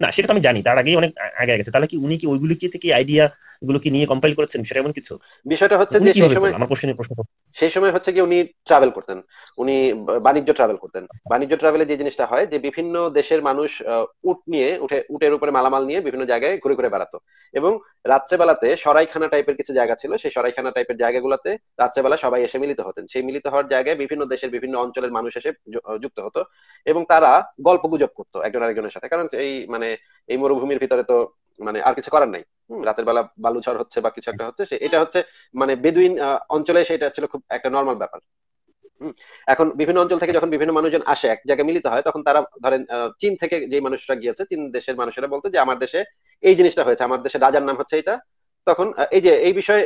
না সেটা তো আমি জানি তার আগেই অনেক আগে গেছে। তাহলে কি উনি কি ওইগুলি থেকে আইডিয়া গুলো কি নিয়ে কম্পাইল করেছেন? সেটা এমন কিছু? বিষয়টা হচ্ছে যে সেই সময় আমার প্রশ্নের প্রশ্ন সেই সময় হচ্ছে কি উনি ট্রাভেল করতেন। উনি বাণিজ্য ট্রাভেল করতেন। বাণিজ্য ট্রাভেলে যে জিনিসটা হয় যে বিভিন্ন দেশের মানুষ উট নিয়ে উঠে উটের উপরে মালামাল নিয়ে বিভিন্ন জায়গায় ঘুরে ঘুরে বেড়াতো। এবং রাত্রেবেলাতে সরাইখানা টাইপের কিছু জায়গা ছিল। সেই সরাইখানা টাইপের জায়গাগুলোতে রাত্রেবেলা সবাই এসে মিলিত হতেন। সেই মিলিত হওয়ার জায়গায় বিভিন্ন দেশের বিভিন্ন অঞ্চলের মানুষ এসে যুক্ত হতো। এবং তারা গল্প গুজব করতো একজন আরেকজনের সাথে। কারণ এই মানে এই মরুভূমির ভিতরে তো মানে আর কিছু করার নাই। রাতের বেলা বালুঝড় হচ্ছে বা কিছু একটা হচ্ছে এটা হচ্ছে মানে বেদুইন অঞ্চলে সেটা ছিল খুব একটা নর্মাল ব্যাপার। এখন বিভিন্ন অঞ্চল থেকে যখন বিভিন্ন মানুষজন আসে এক জায়গায় মিলিত হয় তখন তারা ধরেন চীন থেকে যে মানুষরা গিয়েছে চীন দেশের মানুষেরা বলতো যে আমার দেশে এই জিনিসটা হয়েছে আমার দেশে রাজার নাম হচ্ছে এটা তখন এই যে এই বিষয়ে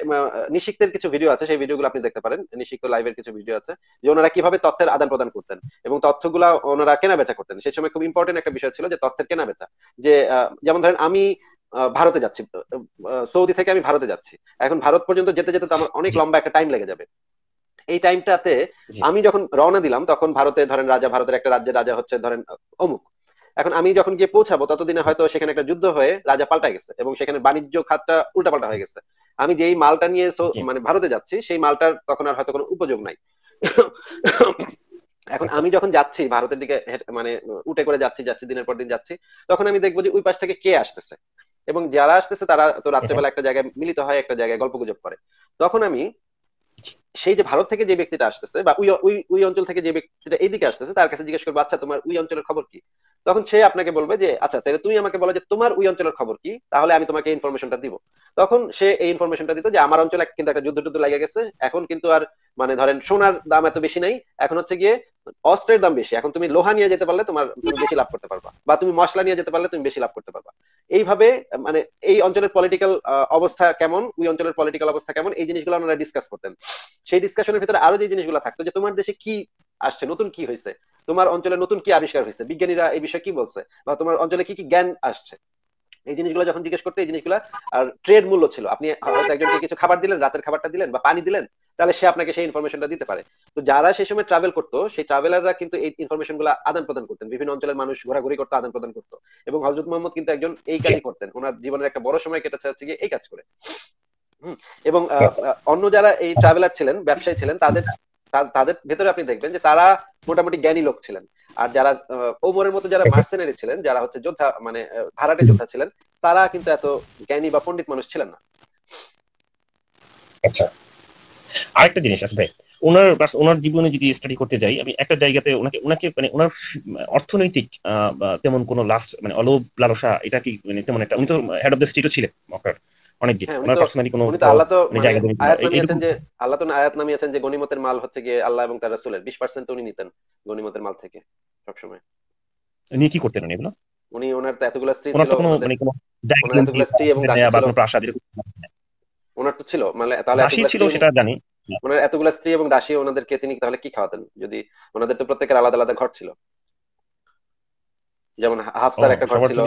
নিশিক্তের কিছু ভিডিও আছে সেই ভিডিওগুলো আপনি দেখতে পারেন। নিশিক্ত লাইভের কিছু ভিডিও আছে যে ওনারা কীভাবে তথ্যের আদান প্রদান করতেন এবং তথ্যগুলা ওনারা কেনা বেচা করতেন। সেই সময় খুব ইম্পর্টেন্ট একটা বিষয় ছিল যে তথ্যের কেনা বেচা যে যেমন ধরেন আমি ভারতে যাচ্ছি। সৌদি থেকে আমি ভারতে যাচ্ছি। এখন ভারত পর্যন্ত যেতে যেতে তো আমার অনেক লম্বা একটা টাইম লেগে যাবে। এই টাইমটাতে আমি যখন রওনা দিলাম তখন ভারতে ধরেন রাজা ভারতের একটা রাজ্যের রাজা হচ্ছে ধরেন অমুক। এখন আমি যখন গিয়ে পৌঁছাবো ততদিনে হয়তো সেখানে একটা যুদ্ধ হয়ে রাজা পাল্টা গেছে এবং সেখানে বাণিজ্য খাতটা উল্টাপাল্টা হয়ে গেছে। আমি যেই মালটা নিয়ে মানে ভারতে যাচ্ছি সেই মালটার তখন আর হয়তো কোনো উপযোগ নাই। এখন আমি যখন যাচ্ছি ভারতের দিকে মানে উঠে করে যাচ্ছি যাচ্ছি দিনের পর দিন যাচ্ছি তখন আমি দেখব যে ওই পাশ থেকে কে আসতেছে। এবং যারা আসতেছে তারা তো রাত্রেবেলা একটা জায়গায় মিলিত হয়, একটা জায়গায় গল্প গুজব করে। তখন আমি সেই যে ভারত থেকে যে ব্যক্তিটা আসতেছে বা ওই ওই অঞ্চল থেকে যে ব্যক্তিটা এদিকে আসতেছে, তার কাছে জিজ্ঞেস করব আচ্ছা তোমার ওই অঞ্চলের খবর কি? তখন সে আপনাকে বলবে যে আচ্ছা তাহলে তুমি আমাকে বলো যে তোমার ওই অঞ্চলের খবর কি? তাহলে আমি তোমাকে ইনফরমেশনটা দিব। তখন সে এই ইনফরমেশনটা দিত যে আমার অঞ্চলে কিন্তু একটা যুদ্ধ টুদ্ধ লাগে গেছে। এখন কিন্তু আর মানে ধরেন সোনার দাম এত বেশি নাই। এখন হচ্ছে গিয়ে অস্ত্রের দাম বেশি। এখন তুমি লোহা নিয়ে যেতে পারলে তোমার তুমি বেশি লাভ করতে পারবা। বা তুমি মশলা নিয়ে যেতে পারলে তুমি বেশি লাভ করতে পারবা। এইভাবে মানে এই অঞ্চলের পলিটিক্যাল অবস্থা কেমন? ওই অঞ্চলের পলিটিক্যাল অবস্থা কেমন? এই জিনিসগুলো ওনারা ডিসকাস করতেন। সেই ডিসকাশনের ভিতরে আরও যে জিনিসগুলো থাকতো যে তোমার দেশে কি আসছে? নতুন কি হয়েছে তোমার অঞ্চলে নতুন কি আবিষ্কার হয়েছে? বিজ্ঞানীরা এই বিষয়ে কি বলছে? বা তোমার অঞ্চলে কি কি জ্ঞান আসছে? এই জিনিসগুলো যখন জিজ্ঞেস করতে এই জিনিসগুলো আর ট্রেড মূল্য ছিল আপনি হয়তো একজনকে কিছু খাবার দিলেন রাতের খাবারটা দিলেন বা পানি দিলেন তাহলে সে আপনাকে সেই ইনফরমেশনটা দিতে পারে। তো যারা সেই সময় ট্রাভেল করতো সেই ট্রাভেলাররা কিন্তু এই ইনফরমেশনগুলো আদান প্রদান করতেন। বিভিন্ন অঞ্চলের মানুষ ঘোরাঘুরি করতো আদান প্রদান করতো। এবং হজরত মোহাম্মদ কিন্তু একজন এই কাজই করতেন। ওনার জীবনের একটা বড় সময় কেটেছে হচ্ছে গিয়ে এই কাজ করে। হম এবং অন্য যারা এই ট্রাভেলার ছিলেন ব্যবসায়ী ছিলেন তাদের তাদের ভেতরে আপনি দেখবেন যে তারা মোটামুটি জ্ঞানী লোক ছিলেন। আর যারা ওমরের মতো যারা মার্সেনারি ছিলেন যারা হচ্ছে যোদ্ধা মানে ভাড়াটে যোদ্ধা ছিলেন তারা কিন্তু এত জ্ঞানী বা পণ্ডিত মানুষ ছিলেন না। আচ্ছা। আরেকটা জিনিস আছে ভাই ওনার ওনার জীবনে যদি স্টাডি করতে যাই আমি একটা জায়গাতে ওনাকে ওনাকে মানে ওনার অর্থনৈতিক তেমন কোনো লাস্ট মানে অলোভ লালসা এটা কি মানে তেমন একটা উনি তো হেড অফ দ্য স্টেটও ছিলেন মক্কার। অনেক হ্যাঁ ওনার তো পার্সোনালি কোনো আল্লাহ তো মানে মানে আয়াত নামিয়েছেন যে আল্লাহ তো আয়াত নামিয়েছেন যে গনিমতের মাল হচ্ছে গিয়ে আল্লাহ এবং তার রাসূলের। বিশ পার্সেন্ট উনি নিতেন গনিমতের মাল থেকে সবসময়। নিয়ে কি করতেন উনি এগুলো? উনি ওনার তো এতগুলো স্ত্রী ছিল কোনো মানে কোনো এতগুলো স্ত্রী এবং বা কোনো প্রাসাদ ওনার তো ছিল মানে তাহলে ছিল সেটা জানি। ওনার এতগুলো স্ত্রী এবং দাসী ওনাদেরকে তিনি তাহলে কি খাওয়াতেন? যদি ওনাদের তো প্রত্যেকের আলাদা আলাদা ঘর ছিল। যেমন হাফসার একটা ঘর ছিল।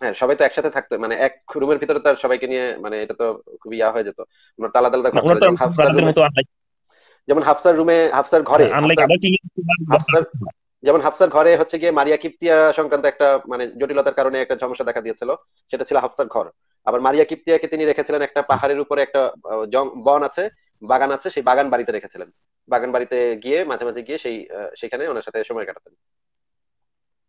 হ্যাঁ সবাই তো একসাথে থাকতো মানে এক রুমের ভিতরে তো আর সবাইকে নিয়ে মানে এটা তো খুবই ইয়া হয়ে যেত। ওনার তো আলাদা আলাদা ঘর ছিল যেমন হাফসার রুমে যেমন হাফসার রুমে হাফসার ঘরে হাফসার হাফসার যেমন হাফসার ঘরে হচ্ছে গিয়ে মারিয়া কিপ্তিয়া সংক্রান্ত একটা মানে জটিলতার কারণে একটা সমস্যা দেখা দিয়েছিল সেটা ছিল হাফসার ঘর। আবার মারিয়া কিপ্তিয়াকে তিনি রেখেছিলেন একটা পাহাড়ের উপরে একটা বন আছে বাগান আছে সেই বাগান বাড়িতে রেখেছিলেন। বাগান বাড়িতে গিয়ে মাঝে মাঝে গিয়ে সেই সেখানে ওনার সাথে সময় কাটাতেন।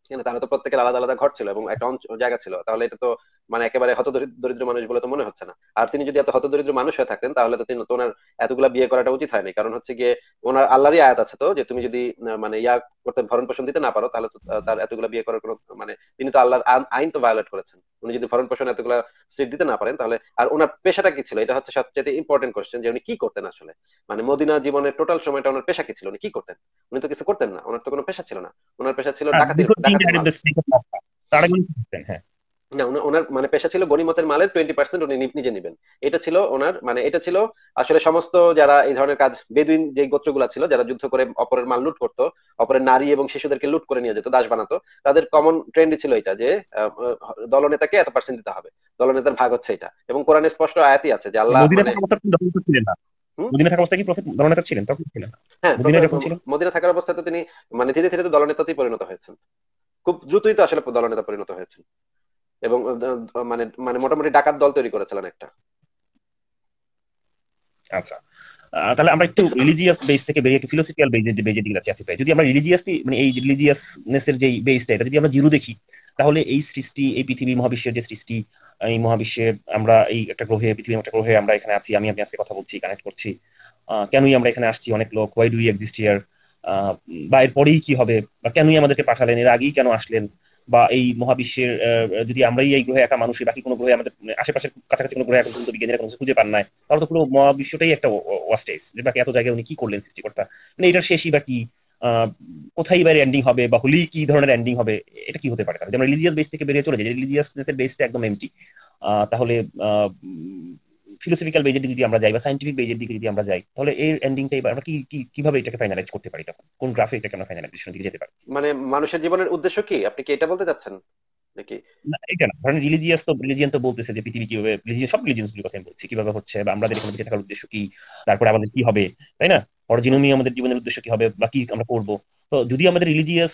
ঠিক আছে? তাহলে তো প্রত্যেকের আলাদা আলাদা ঘর ছিল এবং একটা জায়গা ছিল। তাহলে এটা তো মানে একেবারে হত দরিদ্র মানুষ বলে তো মনে হচ্ছে না। আর তিনি যদি এত হত দরিদ্র মানুষ হয়ে থাকতেন তাহলে তো তিনি ওনার এতগুলা বিয়ে করাটা উচিত হয়নি। কারণ হচ্ছে গিয়ে ওনার আল্লাহরই আয়াত আছে তো যে তুমি যদি মানে ইয়া করতে ভরণ পোষণ দিতে না পারো তাহলে তো তার এতগুলা বিয়ে করার কোনো মানে তিনি তো আল্লাহর আইন তো ভায়োলেট করেছেন। উনি যদি ভরণ পোষণ এতগুলা সিট দিতে না পারেন তাহলে আর ওনার পেশাটা কি ছিল? এটা হচ্ছে সবচেয়ে ইম্পর্টেন্ট কোশ্চেন যে উনি কি করতেন আসলে? মানে মদিনা জীবনের টোটাল সময়টা ওনার পেশা কি ছিল? উনি কি করতেন? উনি তো কিছু করতেন না। ওনার তো কোনো পেশা ছিল না। ওনার পেশা ছিল ডাকাতির তারা কিন্তু হ্যাঁ। না ওনার মানে পেশা ছিল গনিমতের মালের টোয়েন্টি পার্সেন্ট উনি নিজে নেবেন। এটা ছিল ওনার মানে এটা ছিল আসলে সমস্ত যারা এই ধরনের কাজ বেদুইন যে গোত্রগুলা ছিল যারা যুদ্ধ করে অপরের মাল লুট করতো অপরের নারী এবং শিশুদেরকে লুট করে নিয়ে যেত দাস বানাতো তাদের কমন ট্রেন্ডই ছিল এটা যে দলনেতাকে এত পার্সেন্ট দিতে হবে। দলনেতার ভাগ হচ্ছে এটা। এবং কোরআনের স্পষ্ট আয়াতই আছে যে আল্লাহ মদিনা মানে তিনি দখল ছিলেন না। হুম? মদিনা থাকা অবস্থায় কি? প্রফেট দলনেতা ছিলেন তখন ছিলেন হ্যাঁ যখন ছিল? মদিনা থাকার অবস্থায় তো তিনি মানে ধীরে ধীরে তো দলনেতাতেই পরিণত হয়েছেন। খুব দ্রুতই তো আসলে দলনেতা পরিণত হয়েছেন। এবং মানে মানে মোটামুটি ডাকাত দল তৈরি করেছিলেন একটা। আচ্ছা। তাহলে আমরা একটু রিলিজিয়াস বেস থেকে বেরিয়ে একটু ফিলোসফিক্যাল বেজের বেজের দিকে যাচ্ছি আসিফ যদি আমরা রিলিজিয়াসলি মানে এই রিলিজিয়াসনেসের যে বেসটা এটা যদি আমরা জিরো দেখি, তাহলে এই সৃষ্টি, এই পৃথিবী, মহাবিশ্বের যে সৃষ্টি, এই মহাবিশ্বে আমরা এই একটা গ্রহে, পৃথিবীর একটা গ্রহে আমরা এখানে আছি, আমি আপনি আজকে কথা বলছি কানেক্ট করছি। কেনই আমরা এখানে আসছি? অনেক লোক ওয়াই ডু এক্সিস্ট হিয়ার বা এরপরেই কি হবে? বা কেনই আমাদেরকে পাঠালেন? এর আগেই কেন আসলেন? বা এই মহাবিশ্বের যদি আমরাই এই গ্রহে একা মানুষই, বাকি কোনো গ্রহে আমাদের আশেপাশের কাছাকাছি কোনো গ্রহে এখন পর্যন্ত বিজ্ঞানীরা কোনো খুঁজে পান নাই, তাহলে তো পুরো মহাবিশ্বটাই একটা ওয়াস্টেজ যে বাকি এত জায়গায় উনি কি করলেন সৃষ্টিকর্তা? মানে এটার শেষই বা কি? কোথায় এবার এন্ডিং হবে? বা হলেই কি ধরনের এন্ডিং হবে? এটা কি হতে পারে? যেমন রিলিজিয়াস বেস থেকে বেরিয়ে চলে যায় রিলিজিয়াসনেসের বেসটা একদম এমটি তাহলে ফিলোসফিক্যাল বেজের দিকে যদি আমরা যাই বা সাইন্টিফিক বেজের দিকে যদি আমরা যাই তাহলে এর এন্ডিংটাই আমরা কি কীভাবে এটাকে ফাইনালাইজ করতে পারি তখন? কোন গ্রাফে এটাকে আমরা ফাইনালাইজেশন দিকে যেতে পারি? মানে মানুষের জীবনের উদ্দেশ্য কি? আপনি কি এটা বলতে চাচ্ছেন নাকি? না এটা না। ধরেন রিলিজিয়াস তো রিলিজিয়ান তো বলতেছে যে পৃথিবী কীভাবে religion- সব রিলিজিয়ান কথা আমি বলছি। কীভাবে হচ্ছে বা আমাদের এখানে বেঁচে থাকার উদ্দেশ্য কি? তারপরে আমাদের কি হবে তাই না? পরজীবনী আমাদের জীবনের উদ্দেশ্য কি হবে বা কি আমরা করব? তো যদি আমাদের রিলিজিয়াস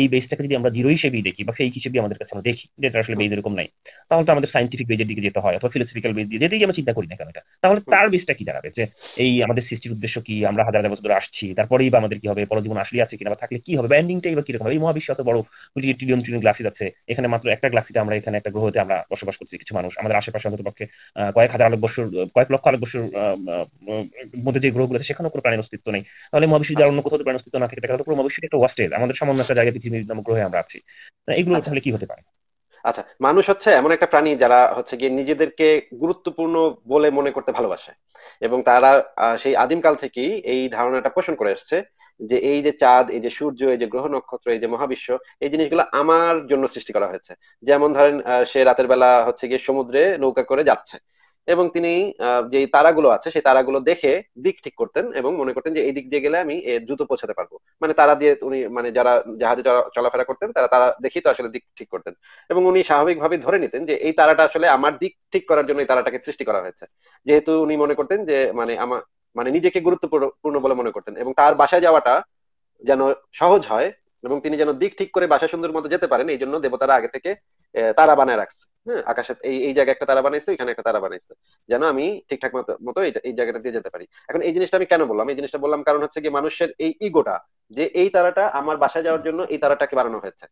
এই বেসটাকে যদি আমরা জিরো হিসেবেই দেখি বা ফেক হিসেবে আমাদের কাছে আমরা দেখি যেটা আসলে বেজ এরকম নাই তাহলে তো আমাদের সাইন্টিফিক বেজের দিকে যেতে হয় অথবা ফিলোসফিক্যাল বেজ দিয়ে যেতেই আমরা চিন্তা করি না কেন এটা। তাহলে তার বেসটা কি দাঁড়াবে? যে এই আমাদের সৃষ্টির উদ্দেশ্য কি আমরা হাজার হাজার বছর ধরে আসছি তারপরেই বা আমাদের কি হবে? পরজীবন আসলে আছে কিনা বা থাকলে কি হবে? বা এন্ডিংটাই বা কীরকম হবে? এই মহাবিশ্ব এত বড় কোটি ট্রিলিয়ন ট্রিলিয়ন গ্লাসিস আছে এখানে মাত্র একটা গ্লাসিতে আমরা এখানে একটা গ্রহতে আমরা বসবাস করছি কিছু মানুষ। আমাদের আশেপাশে অন্তত পক্ষে কয়েক হাজার আলোক বছর কয়েক লক্ষ আলোক বছর মধ্যে যে গ্রহগুলো আছে সেখানেও কোনো প্রাণীর অস্তিত্ব নেই। তাহলে মহাবিশ্ব যার অন্য কোথাও তো প্রাণীর অস্তিত্ব না থাকে তাহলে পুরো মহাবিশ্বটা একটা ওয়াস্টেজ আমাদের সামান্য একটা জায়গায় পৃথিবীর নামক গ্রহে আমরা আছি। এগুলো আচ্ছা। তাহলে কি হতে পারে? আচ্ছা মানুষ হচ্ছে এমন একটা প্রাণী যারা হচ্ছে গিয়ে নিজেদেরকে গুরুত্বপূর্ণ বলে মনে করতে ভালোবাসে। এবং তারা সেই আদিমকাল থেকেই এই ধারণাটা পোষণ করে এসেছে যে এই যে চাঁদ এই যে সূর্য এই যে গ্রহ নক্ষত্র এই যে মহাবিশ্ব এই জিনিসগুলো আমার জন্য সৃষ্টি করা হয়েছে। যেমন ধরেন আহ, সে রাতের বেলা হচ্ছে গিয়ে সমুদ্রে নৌকা করে যাচ্ছে। এবং তিনি যে তারাগুলো আছে, সেই তারাগুলো দেখে দিক ঠিক করতেন এবং মনে করতেন যে এই দিক দিয়ে গেলে আমি দ্রুত পৌঁছাতে পারব। মানে তারা দিয়ে উনি মানে যারা জাহাজে চলাফেরা করতেন, তারা তারা দেখেই তো আসলে দিক ঠিক করতেন। এবং উনি স্বাভাবিকভাবে ধরে নিতেন যে, এই তারাটা আসলে আমার দিক ঠিক করার জন্য এই তারাটাকে সৃষ্টি করা হয়েছে। যেহেতু উনি মনে করতেন যে মানে আমার মানে নিজেকে গুরুত্বপূর্ণ বলে মনে করতেন এবং তার বাসায় যাওয়াটা যেন সহজ হয় এবং তিনি যেন দিক ঠিক করে বাসা সুন্দর মতো যেতে পারেন, এই জন্য দেবতারা আগে থেকে তারা বানায় রাখছে। হ্যাঁ আকাশে এই এই জায়গায় একটা তারা বানাইছে এখানে একটা তারা বানাইছে। যেন আমি ঠিকঠাক মতো মতো এই এই জায়গাটা দিয়ে যেতে পারি। এখন এই জিনিসটা আমি কেন বললাম? এই জিনিসটা বললাম কারণ হচ্ছে কি মানুষের এই ইগোটা যে এই তারাটা আমার বাসায় যাওয়ার জন্য এই তারাটাকে বানানো হয়েছে।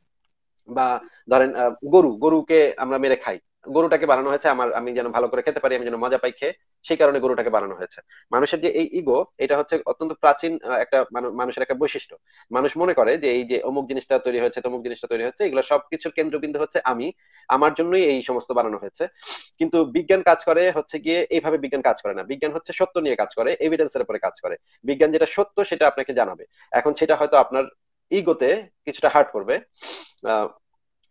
বা ধরেন আহ, গরু গরুকে আমরা মেরে খাই। গরুটাকে বানানো হয়েছে, আমার, আমি যেন ভালো করে খেতে পারি, আমি যেন মজা পাই খেয়ে, সেই কারণে গরুটাকে বানানো হয়েছে। মানুষের যে এই ইগো এটা হচ্ছে অত্যন্ত প্রাচীন একটা মানুষের একটা বৈশিষ্ট্য। মানুষ মনে করে যে এই যে অমুক জিনিসটা তৈরি হয়েছে, তমুক জিনিসটা তৈরি হচ্ছে এগুলো সবকিছুর কেন্দ্রবিন্দু হচ্ছে আমি, আমার জন্যই এই সমস্ত বানানো হয়েছে। কিন্তু বিজ্ঞান কাজ করে হচ্ছে গিয়ে এইভাবে বিজ্ঞান কাজ করে না। বিজ্ঞান হচ্ছে সত্য নিয়ে কাজ করে এভিডেন্সের উপরে কাজ করে। বিজ্ঞান যেটা সত্য, সেটা আপনাকে জানাবে। এখন সেটা হয়তো আপনার ইগোতে কিছুটা হার্ট করবে।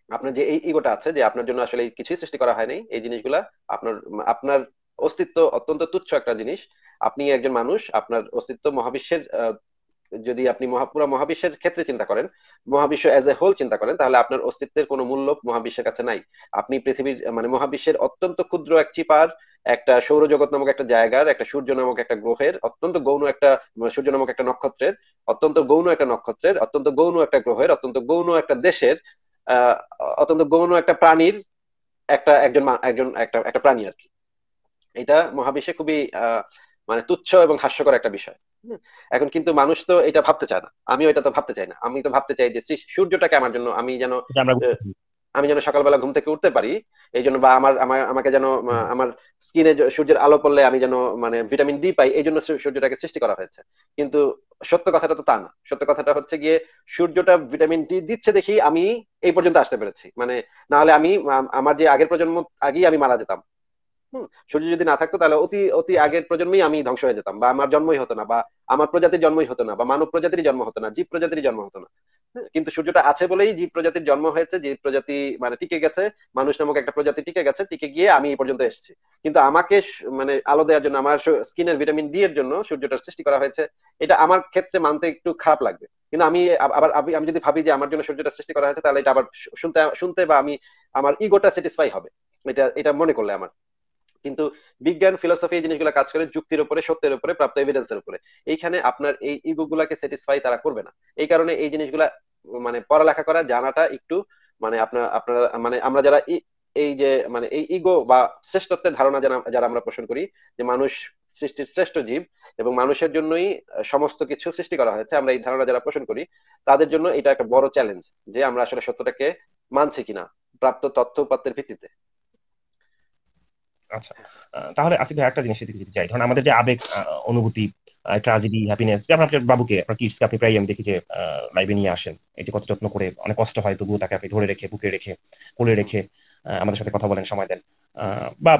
আপনার যে এই ইগোটা আছে যে আপনার জন্য আসলে কিছুই সৃষ্টি করা হয়নি, এই জিনিসগুলা আপনার আপনার অস্তিত্ব অত্যন্ত তুচ্ছ একটা জিনিস। আপনি একজন মানুষ, আপনার অস্তিত্ব মহাবিশ্বের যদি আপনি পুরো মহাবিশ্বের ক্ষেত্রে চিন্তা করেন, মহাবিশ্ব এজ এ হোল চিন্তা করেন, তাহলে আপনার অস্তিত্বের কোনো মূল্য মহাবিশ্বের কাছে নাই। আপনি পৃথিবীর মানে মহাবিশ্বের অত্যন্ত ক্ষুদ্র এক চিপার, একটা সৌরজগৎ নামক একটা জায়গার, একটা সূর্য নামক একটা গ্রহের, অত্যন্ত গৌণ একটা, সূর্য নামক একটা নক্ষত্রের, অত্যন্ত গৌণ একটা নক্ষত্রের, অত্যন্ত গৌণ একটা গ্রহের, অত্যন্ত গৌণ একটা দেশের অত্যন্ত গৌণ একটা প্রাণীর একটা একজন একজন একটা একটা প্রাণী আর কি। এটা মহাবিশ্বে খুবই আহ মানে তুচ্ছ এবং হাস্যকর একটা বিষয়। এখন কিন্তু মানুষ তো এটা ভাবতে চায় না। আমিও এটা তো ভাবতে চাই না। আমি তো ভাবতে চাই যে সূর্যটাকে আমার জন্য আমি যেন আমি যেন সকালবেলা ঘুম থেকে উঠতে পারি এই জন্য বা আমার আমার আমাকে যেন আমার স্কিনে সূর্যের আলো পড়লে আমি যেন মানে ভিটামিন ডি পাই এই জন্য সূর্যটাকে সৃষ্টি করা হয়েছে। কিন্তু সত্য কথাটা তো তা না। সত্য কথাটা হচ্ছে গিয়ে সূর্যটা ভিটামিন ডি দিচ্ছে দেখি আমি এই পর্যন্ত আসতে পেরেছি। মানে না হলে আমি আমার যে আগের প্রজন্ম আগেই আমি মারা যেতাম। হম সূর্য যদি না থাকতো তাহলে অতি অতি আগের প্রজন্মেই আমি ধ্বংস হয়ে যেতাম, বা আমার জন্মই হতো না, বা আমার প্রজাতির জন্মই হতো না, বা মানব প্রজাতির জন্ম হতো না, জীব প্রজাতির জন্ম হতো না। কিন্তু সূর্যটা আছে বলেই জীব প্রজাতির জন্ম হয়েছে, জীব প্রজাতি মানে টিকে গেছে, মানুষ নামক একটা প্রজাতি টিকে গেছে, টিকে গিয়ে আমি এই পর্যন্ত এসেছি। কিন্তু আমাকে মানে আলো দেওয়ার জন্য, আমার স্কিনের ভিটামিন ডি এর জন্য সূর্যটার সৃষ্টি করা হয়েছে, এটা আমার ক্ষেত্রে মানতে একটু খারাপ লাগবে। কিন্তু আমি আবার আমি যদি ভাবি যে আমার জন্য সূর্যটা সৃষ্টি করা হয়েছে, তাহলে এটা আবার শুনতে শুনতে বা আমি, আমার ইগোটা স্যাটিসফাই হবে। এটা এটা মনে করলে আমার। কিন্তু বিজ্ঞান ফিলোসফি এই জিনিসগুলো কাজ করে যুক্তির উপরে, সত্যের উপরে, প্রাপ্ত এভিডেন্সের উপরে। এইখানে আপনার এই ইগো গুলাকে স্যাটিসফাই তারা করবে না। এই কারণে এই জিনিসগুলা মানে পড়ালেখা করা, জানাটা একটু মানে আপনার আপনার মানে আমরা যারা এই যে মানে এই ইগো বা শ্রেষ্ঠত্বের ধারণা যারা আমরা পোষণ করি, যে মানুষ সৃষ্টির শ্রেষ্ঠ জীব এবং মানুষের জন্যই সমস্ত কিছু সৃষ্টি করা হয়েছে, আমরা এই ধারণা যারা পোষণ করি, তাদের জন্য এটা একটা বড় চ্যালেঞ্জ যে আমরা আসলে সত্যটাকে মানছি কিনা, প্রাপ্ত তথ্য উপাত্তের ভিত্তিতে। আচ্ছা তাহলে আসিফ ভাই একটা জিনিস দিতে চাই ধরুন আমাদের যে আবেগ অনুভূতি ট্রাজেডি হ্যাপিনেস যেমন আপনার বাবুকে আপনার কিডসকে আপনি প্রায় আমি দেখি যে লাইভে নিয়ে আসেন। এই যে কত যত্ন করে অনেক কষ্ট হয় তবুও তাকে আপনি ধরে রেখে বুকে রেখে কোলে রেখে আমাদের সাথে কথা বলেন সময় দেন বা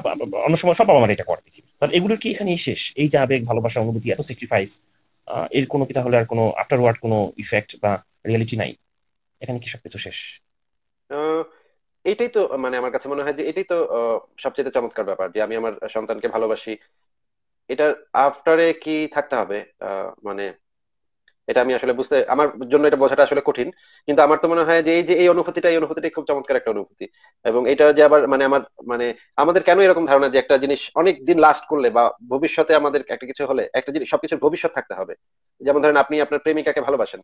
অন্য সময় সব বাবা মারা এটা করে তাহলে এগুলোর কি এখানেই শেষ? এই যে আবেগ ভালোবাসা অনুভূতি এত স্যাক্রিফাইস এর কোনো কি তাহলে আর কোনো আফটার ওয়ার্ড কোনো ইফেক্ট বা রিয়েলিটি নাই? এখানে কি সবকিছু শেষ? এটাই তো মানে আমার কাছে মনে হয় যে এটাই তো সবচেয়ে চমৎকার ব্যাপার যে আমি আমার সন্তানকে ভালোবাসি। এটার আফটারে কি থাকতে হবে? মানে এটা আমি আসলে বুঝতে, আমার জন্য এটা বোঝাটা আসলে কঠিন। কিন্তু আমার তো মনে হয় যে এই যে এই অনুভূতিটা এই অনুভূতিটা খুব চমৎকার একটা অনুভূতি। এবং এটা যে আবার মানে আমার মানে আমাদের কেন এরকম ধারণা যে একটা জিনিস অনেক দিন লাস্ট করলে বা ভবিষ্যতে আমাদের একটা কিছু হলে একটা জিনিস, সবকিছুর ভবিষ্যৎ থাকতে হবে। যেমন ধরেন আপনি আপনার প্রেমিকাকে ভালোবাসেন।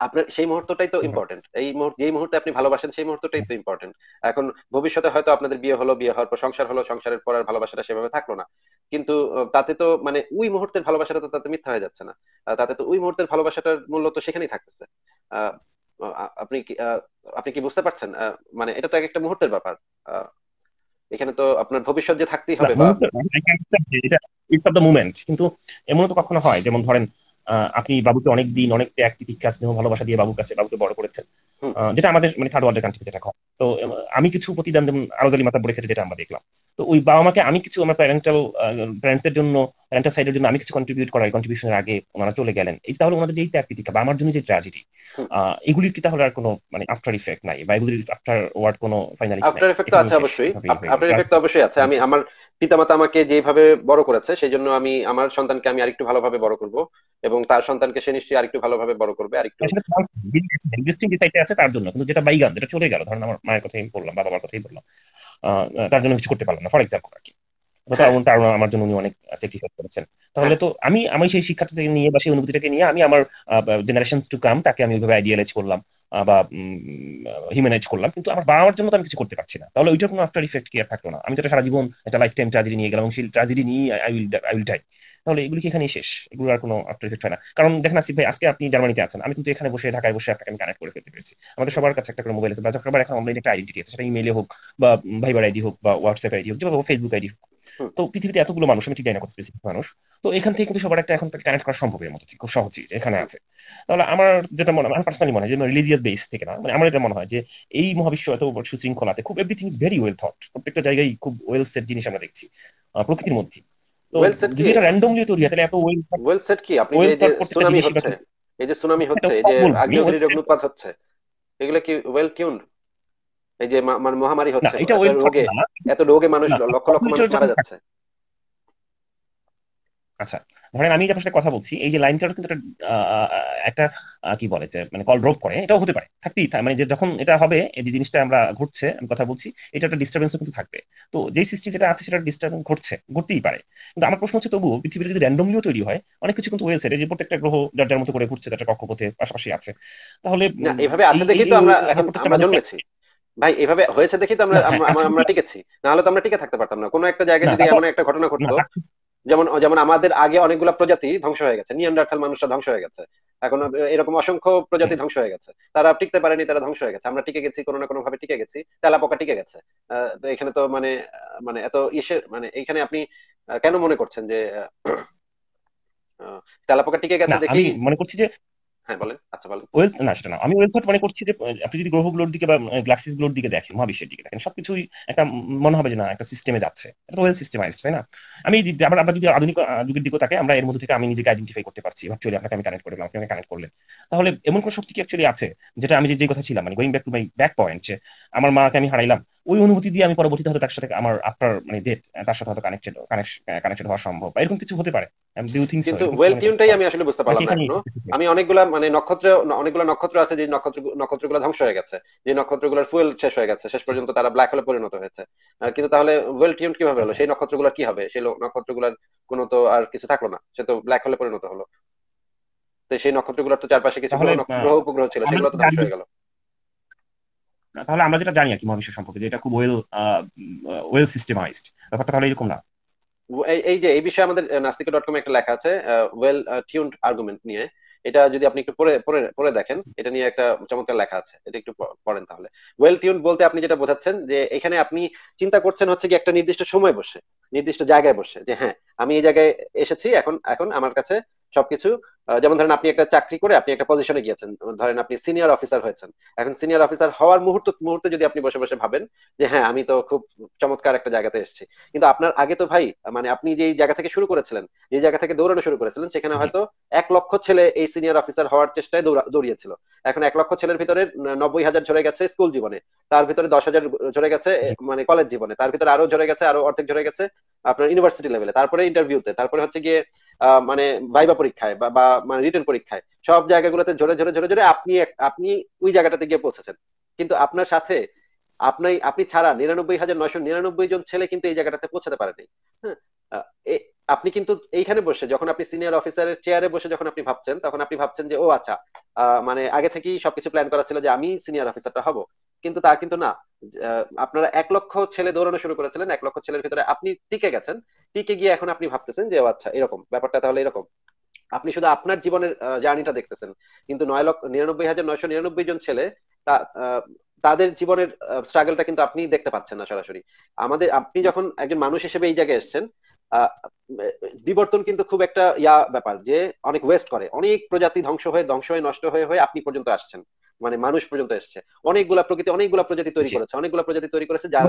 আপনার সেই মুহূর্তটাই তো ইম্পর্টেন্ট এই মুহূর্তে যেই মুহূর্তে আপনি ভালোবাসেন সেই মুহূর্তটাই তো ইম্পর্টেন্ট এখন ভবিষ্যতে হয়তো আপনাদের বিয়ে হলো বিয়ে হওয়ার পর সংসার হলো সংসারের পর আর ভালোবাসাটা সেভাবে থাকল না। কিন্তু তাতে তো মানে ওই মুহূর্তের ভালোবাসাটা তো তাতে মিথ্যা হয়ে যাচ্ছে না। তাতে তো ওই মুহূর্তের ভালোবাসাটার মূল্য তো সেখানেই থাকতেছে। আপনি কি আপনি কি বুঝতে পারছেন? মানে এটা তো এক একটা মুহূর্তের ব্যাপার। এখানে তো আপনার ভবিষ্যৎ যে থাকতেই হবে বা ইটস অফ দ্য মুমেন্ট কিন্তু এমন তো কখনো হয় যেমন ধরেন আপনি বাবুকে অনেক দিন অনেক ত্যাগ তিতিক্ষা স্নেহ ভালোবাসা দিয়ে বাবুর কাছে বাবুকে বড় করেছেন। যেটা আমাদের মানে থার্ড ওয়ার্ল্ডের কান্ট্রিতে যেটা তো আমি কিছু প্রতিদান যেমন আরও মাতা বলে ক্ষেত্রে যেটা আমরা দেখলাম। তো ওই বাবা মাকে আমি কিছু আমার প্যারেন্টাল প্যারেন্টসদের জন্য প্যারেন্টাল সাইডের জন্য আমি কিছু কন্ট্রিবিউট করাই কন্ট্রিবিউশনের আগে ওনারা চলে গেলেন। এই তাহলে ওনাদের যেই ত্যাগ বা আমার জন্য যে ট্র্যাজেডি এগুলির কি তাহলে আর কোনো মানে আফটার ইফেক্ট নাই? বা এগুলির আফটার ওয়ার্ড কোনো ফাইনালি আফটার ইফেক্ট তো আছে অবশ্যই। আফটার ইফেক্ট তো অবশ্যই আছে। আমি আমার পিতামাতা আমাকে যেভাবে বড় করেছে সেই জন্য আমি আমার সন্তানকে আমি আরেকটু ভালোভাবে বড় করব এবং তার সন্তানকে সে নিশ্চয়ই আরেকটু ভালোভাবে বড় করবে আরেকটু এক্সিস্টিং যে আছে তার জন্য। কিন্তু যেটা বাইগান যেটা চলে গেল ধরেন আমার মায়ের কথাই বললাম বাবা মার কথাই বললাম। তার জন্য কিছু করতে পারলাম না ফর এক্সাম্পল আর কি। হ্যাঁ। তার আমার জন্য উনি অনেক স্যাক্রিফাইস করেছেন। তাহলে হ্যাঁ। তো আমি আমি সেই শিক্ষাটা নিয়ে বা সেই অনুভূতিটাকে নিয়ে আমি আমার জেনারেশন টু কাম তাকে আমি ওইভাবে আইডিয়ালাইজ করলাম বা হিউম্যানাইজ করলাম। কিন্তু আমার বাবার জন্য তো আমি কিছু করতে পারছি না। তাহলে ওইটার কোনো আফটার ইফেক্ট কি আর থাকল না? আমি তো সারা জীবন একটা লাইফ টাইম ট্রাজেডি নিয়ে গেলাম সেই ট্রাজেডি নিয়ে I will I will die তাহলে এগুলি কি এখানেই শেষ? এগুলো আর কোনো আফটার ইফেক্ট হয় না। কারণ দেখেন আসিফ ভাই আজকে আপনি জার্মানিতে আছেন। আমি কিন্তু এখানে বসে ঢাকায় বসে আপনাকে আমি কানেক্ট করে ফেলতে পেরেছি। আমাদের সবার কাছে একটা করে মোবাইল আছে। বা সবার এখন অনলাইনে একটা আইডেন্টি আছে। সেটা ইমেলে হোক বা ভাইবার আইডি হোক বা হোয়াটসঅ্যাপ আইডি হোক বা ফেসবুক আইডি হোক। তো পৃথিবীতে এতগুলো মানুষ আমি ঠিক জানি না কত স্পেসিফিক মানুষ। তো এখান থেকে কিন্তু সবার একটা এখন কানেক্ট করা সম্ভব এর মধ্যে খুব সহজই এখানে আছে। তাহলে আমার যেটা মনে হয় আমার পার্সোনালি মনে হয় যে রিলিজিয়াস বেস থেকে না মানে আমার এটা মনে হয় যে এই মহাবিশ্ব এত সুশৃঙ্খল আছে খুব everything is very well thought প্রত্যেকটা জায়গায় খুব ওয়েল সেট জিনিস আমরা দেখছি প্রকৃতির মধ্যে। তো যদি এটা র্যান্ডমলি তৈরি হয় তাহলে এত ওয়েল ওয়েল সেট কি আপনি যে সুনামি হচ্ছে এই যে সুনামি হচ্ছে এই যে আগ্নেয়গিরির অগ্নুৎপাত হচ্ছে এগুলো কি ওয়েল টিউনড এই যে মানে মহামারী হচ্ছে এত রোগে এত রোগে মানুষ লক্ষ লক্ষ মানুষ মারা যাচ্ছে। আচ্ছা। ধরেন আমি আপনার সাথে কথা বলছি এই যে লাইনটা কিন্তু একটা কি বলে যে মানে কল ড্রপ করে এটাও হতে পারে থাকতেই মানে যে যখন এটা হবে এই যে জিনিসটা আমরা ঘটছে আমি কথা বলছি এটা একটা ডিস্টারবেন্সও কিন্তু থাকবে। তো যেই সৃষ্টি যেটা আছে সেটা ডিস্টারবেন্স ঘটছে ঘটতেই পারে। কিন্তু আমার প্রশ্ন হচ্ছে তবুও পৃথিবীতে যদি র্যান্ডমলিও তৈরি হয় অনেক কিছু কিন্তু হয়েছে যে প্রত্যেকটা গ্রহ যার যার মতো করে ঘুরছে তার কক্ষপথে পাশাপাশি আছে। তাহলে এভাবে আছে দেখি তো আমরা এখন আমরা জন্মেছি। ভাই এভাবে হয়েছে দেখি তো আমরা আমরা টিকেছি। নাহলে তো আমরা টিকে থাকতে পারতাম না। কোনো একটা জায়গায় যদি এমন একটা ঘটনা ঘটতো যেমন যেমন আমাদের আগে অনেকগুলো প্রজাতি ধ্বংস হয়ে গেছে নিয়ান্ডারথাল মানুষরা ধ্বংস হয়ে গেছে। এখন এরকম অসংখ্য প্রজাতি ধ্বংস হয়ে গেছে। তারা টিকতে পারেনি তারা ধ্বংস হয়ে গেছে। আমরা টিকে গেছি কোনো না কোনো ভাবে টিকে গেছি তেলা পোকা টিকে গেছে। এখানে তো মানে মানে এত ইসের মানে এখানে আপনি কেন মনে করছেন যে তেলাপোকা টিকে গেছে দেখি? মনে করছি যে হ্যাঁ আচ্ছা আমি ওয়েলথ মনে করছি যে, আপনি যদি গ্রহগুলোর দিকে বা দিকে দেখেন, মহাবিশ্বের দিকে দেখেন, সবকিছুই একটা মনে হবে যে, না, একটা সিস্টেমে যাচ্ছে। ওয়েল তাই না? আমি আমরা আমরা যদি আধুনিক যুগের দিকে তাকে আমরা এর মধ্যে থেকে আমি নিজেকে আইডেন্টিফাই করতে পারছি ভার্চুয়ালি আপনাকে আমি কানেক্ট করলাম আপনি কানেক্ট করলেন। তাহলে এমন কোন শক্তি কি অ্যাকচুয়ালি আছে? যেটা আমি যে কথা ছিলাম মানে going back to my back point যে আমার মাকে আমি হারাইলাম ওই অনুভূতি দিয়ে আমি পরবর্তীতে হয়তো তার সাথে আমার আপনার মানে ডেথ তার সাথে হয়তো কানেক্টেড কানেক্টেড হওয়া সম্ভব এরকম কিছু হতে পারে। কিন্তু ওয়েল টিউনটাই আমি আসলে বুঝতে পারলাম না আমি অনেকগুলা মানে নক্ষত্র অনেকগুলো নক্ষত্র আছে যে নক্ষত্র নক্ষত্রগুলো ধ্বংস হয়ে গেছে যে নক্ষত্রগুলোর ফুয়েল শেষ হয়ে গেছে শেষ পর্যন্ত তারা ব্ল্যাক হোলে পরিণত হয়েছে। কিন্তু তাহলে ওয়েল টিউন কীভাবে হলো? সেই নক্ষত্রগুলোর কি হবে? সেই নক্ষত্রগুলোর কোনো তো আর কিছু থাকল না সে তো ব্ল্যাক হোলে পরিণত হলো। তো সেই নক্ষত্রগুলোর তো চারপাশে কিছু গ্রহ উপগ্রহ ছিল সেগুলো তো ধ্বংস হয়ে গেল। তাহলে আমরা যেটা জানি আর কি মহাবিশ্ব সম্পর্কে, যে এটা খুব ওয়েল ওয়েল সিস্টেমাইজড ব্যাপারটা তাহলে এরকম না। এই যে, এই বিষয়ে আমাদের নাস্তিক ডট কম একটা লেখা আছে ওয়েল টিউনড আর্গুমেন্ট নিয়ে। এটা যদি আপনি একটু পড়ে পড়ে পড়ে দেখেন, এটা নিয়ে একটা চমৎকার লেখা আছে। এটা একটু পড়েন তাহলে। ওয়েল টিউন বলতে আপনি যেটা বোঝাচ্ছেন, যে এখানে আপনি চিন্তা করছেন হচ্ছে কি একটা নির্দিষ্ট সময় বসে, নির্দিষ্ট জায়গায় বসে, যে হ্যাঁ আমি এই জায়গায় এসেছি, এখন এখন আমার কাছে সবকিছু যেমন ধরেন আপনি একটা চাকরি করে আপনি একটা পজিশনে গিয়েছেন ধরেন আপনি সিনিয়র অফিসার হয়েছেন। এখন সিনিয়র অফিসার হওয়ার মুহূর্ত মুহূর্তে যদি আপনি বসে বসে ভাবেন যে হ্যাঁ আমি তো খুব চমৎকার একটা জায়গাতে এসেছি। কিন্তু আপনার আগে তো ভাই মানে আপনি যে জায়গা থেকে শুরু করেছিলেন যে জায়গা থেকে দৌড়ানো শুরু করেছিলেন সেখানে হয়তো এক লক্ষ ছেলে এই সিনিয়র অফিসার হওয়ার চেষ্টায় দৌড়িয়েছিল। এখন এক লক্ষ ছেলের ভিতরে নব্বই হাজার ঝরে গেছে স্কুল জীবনে। তার ভিতরে দশ হাজার ঝরে গেছে মানে কলেজ জীবনে। তার ভিতরে আরও ঝরে গেছে আরও অর্ধেক ঝরে গেছে আপনার ইউনিভার্সিটি লেভেলে তারপরে ইন্টারভিউতে তারপরে হচ্ছে গিয়ে মানে ভাইবা পরীক্ষায় বা মানে রিটার্ন পরীক্ষায়, সব জায়গাগুলোতে ঝরে ঝরে ঝরে ঝরে আপনি আপনি ওই জায়গাটাতে গিয়ে পৌঁছেছেন। কিন্তু আপনার সাথে আপনি আপনি ছাড়া নিরানব্বই হাজার নয়শো নিরানব্বই জন ছেলে কিন্তু এই জায়গাটাতে পৌঁছাতে পারেনি। হ্যাঁ আপনি কিন্তু এইখানে বসে, যখন আপনি সিনিয়র অফিসারের চেয়ারে বসে যখন আপনি ভাবছেন, তখন আপনি ভাবছেন যে, ও আচ্ছা মানে আগে থেকেই সবকিছু প্ল্যান করা ছিল যে, আমি সিনিয়র অফিসারটা হব। কিন্তু তা কিন্তু না। আপনারা এক লক্ষ ছেলে দৌড়ানো শুরু করেছিলেন, এক লক্ষ ছেলের ভিতরে আপনি টিকে গেছেন। টিকে গিয়ে এখন আপনি ভাবতেছেন যে, ও আচ্ছা এরকম, ব্যাপারটা তাহলে এরকম। আপনি শুধু আপনার জীবনের জার্নিটা দেখতেছেন। কিন্তু নয় লক্ষ নিরানব্বই হাজার নয়শো নিরানব্বই জন ছেলে তাদের জীবনের স্ট্রাগলটা কিন্তু আপনি দেখতে পাচ্ছেন না সরাসরি। আমাদের আপনি যখন একজন মানুষ হিসেবে এই জায়গায় এসছেন বিবর্তন কিন্তু খুব একটা ইয়া ব্যাপার যে অনেক ওয়েস্ট করে। অনেক প্রজাতি ধ্বংস হয়ে ধ্বংস হয়ে নষ্ট হয়ে হয়ে আপনি পর্যন্ত আসছেন। মানে মানুষ পর্যন্ত এসছে। অনেকগুলা প্রকৃতি অনেকগুলা প্রজাতি তৈরি করেছে। অনেকগুলা প্রজাতি তৈরি করেছে যা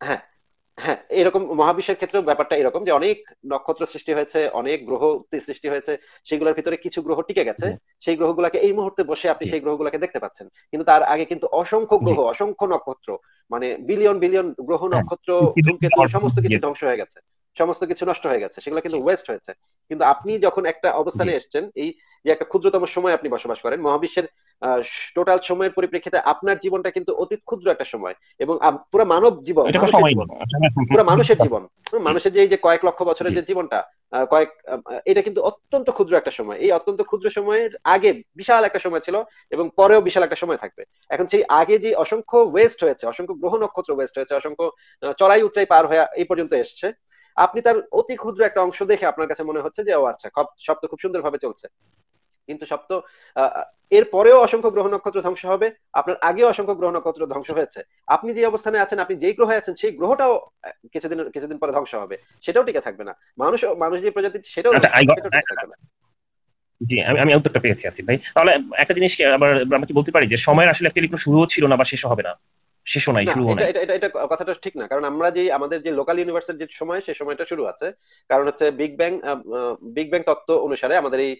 হ্যাঁ। হ্যাঁ এরকম মহাবিশ্বের ক্ষেত্রেও ব্যাপারটা এরকম যে অনেক নক্ষত্র সৃষ্টি হয়েছে অনেক গ্রহ সৃষ্টি হয়েছে সেগুলোর ভিতরে কিছু গ্রহ টিকে গেছে। সেই গ্রহগুলাকে এই মুহূর্তে বসে আপনি সেই গ্রহগুলাকে দেখতে পাচ্ছেন। কিন্তু তার আগে কিন্তু অসংখ্য গ্রহ অসংখ্য নক্ষত্র মানে বিলিয়ন বিলিয়ন গ্রহ হ্যাঁ, নক্ষত্র ধূমকেতু সমস্ত কিছু ধ্বংস হয়ে গেছে। সমস্ত কিছু নষ্ট হয়ে গেছে সেগুলো কিন্তু ওয়েস্ট হয়েছে। কিন্তু আপনি যখন একটা অবস্থানে এসছেন এই যে একটা ক্ষুদ্রতম সময় আপনি বসবাস করেন মহাবিশ্বের টোটাল সময়ের পরিপ্রেক্ষিতে আপনার জীবনটা কিন্তু অতি ক্ষুদ্র একটা সময় এবং পুরো মানব জীবন পুরো মানুষের জীবন মানুষের যে এই যে কয়েক লক্ষ বছরের যে জীবনটা কয়েক এটা কিন্তু অত্যন্ত ক্ষুদ্র একটা সময়। এই অত্যন্ত ক্ষুদ্র সময়ের আগে বিশাল একটা সময় ছিল এবং পরেও বিশাল একটা সময় থাকবে। এখন সেই আগে যে অসংখ্য ওয়েস্ট হয়েছে অসংখ্য গ্রহ নক্ষত্র ওয়েস্ট হয়েছে অসংখ্য চড়াই উত্তরাই পার হয়ে এই পর্যন্ত এসছে আপনি তার অতি ক্ষুদ্র একটা অংশ দেখে আপনার কাছে মনে হচ্ছে যে ও আচ্ছা সব তো খুব সুন্দরভাবে চলছে। কিন্তু সব তো এর পরেও অসংখ্য গ্রহ নক্ষত্র ধ্বংস হবে আপনার আগেও অসংখ্য গ্রহ নক্ষত্র ধ্বংস হয়েছে। আপনি যে অবস্থানে আছেন আপনি যেই গ্রহে আছেন সেই গ্রহটাও কিছুদিন কিছুদিন পরে ধ্বংস হবে। সেটাও টিকে থাকবে না। মানুষ মানুষ যে প্রজাতি সেটাও আচ্ছা, থাকবে না। জি আমি আমি উত্তরটা পেয়েছি আসিফ ভাই। তাহলে একটা জিনিস আবার আমরা কি বলতে পারি যে সময়ের আসলে একটা শুরুও ছিল না বা শেষও হবে না? নাই শুরু এটা এটা কথাটা ঠিক না কারণ আমরা যে আমাদের যে লোকাল ইউনিভার্সের যে সময় সেই সময়টা শুরু আছে কারণ হচ্ছে বিগ ব্যাং বিগ ব্যাং তত্ত্ব অনুসারে আমাদের এই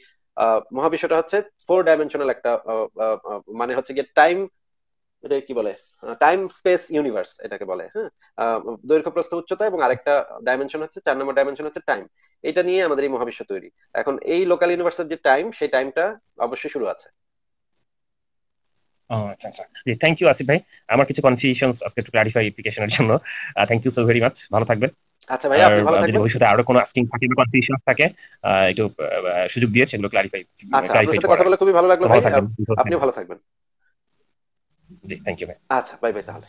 মহাবিশ্বটা হচ্ছে ফোর ডাইমেনশনাল একটা মানে হচ্ছে গিয়ে টাইম এটা কি বলে টাইম স্পেস ইউনিভার্স এটাকে বলে হ্যাঁ? দৈর্ঘ্য প্রস্থ উচ্চতা এবং আরেকটা ডাইমেনশন হচ্ছে চার নম্বর ডাইমেনশন হচ্ছে টাইম এটা নিয়ে আমাদের এই মহাবিশ্ব তৈরি। এখন এই লোকাল ইউনিভার্সের যে টাইম সেই টাইমটা অবশ্যই শুরু আছে। আচ্ছা আচ্ছা। জি থ্যাংক ইউ আসিফ ভাই। আমার কিছু কনফিউশনস আজকে একটু ক্লারিফিকেশনের জন্য। Thank you so very much ভালো থাকবেন। আচ্ছা ভাই আপনি ভালো থাকবেন। ভবিষ্যতে আরও কোনো আস্কিং থাকে বা কনফিউশন থাকে একটু সুযোগ দিয়ে সেগুলো ক্লারিফাই আচ্ছা আপনার সাথে কথা বলে খুবই ভালো লাগল ভাই আপনি ভালো থাকবেন। জি থ্যাংক ইউ ভাই। আচ্ছা বাই বাই তাহলে।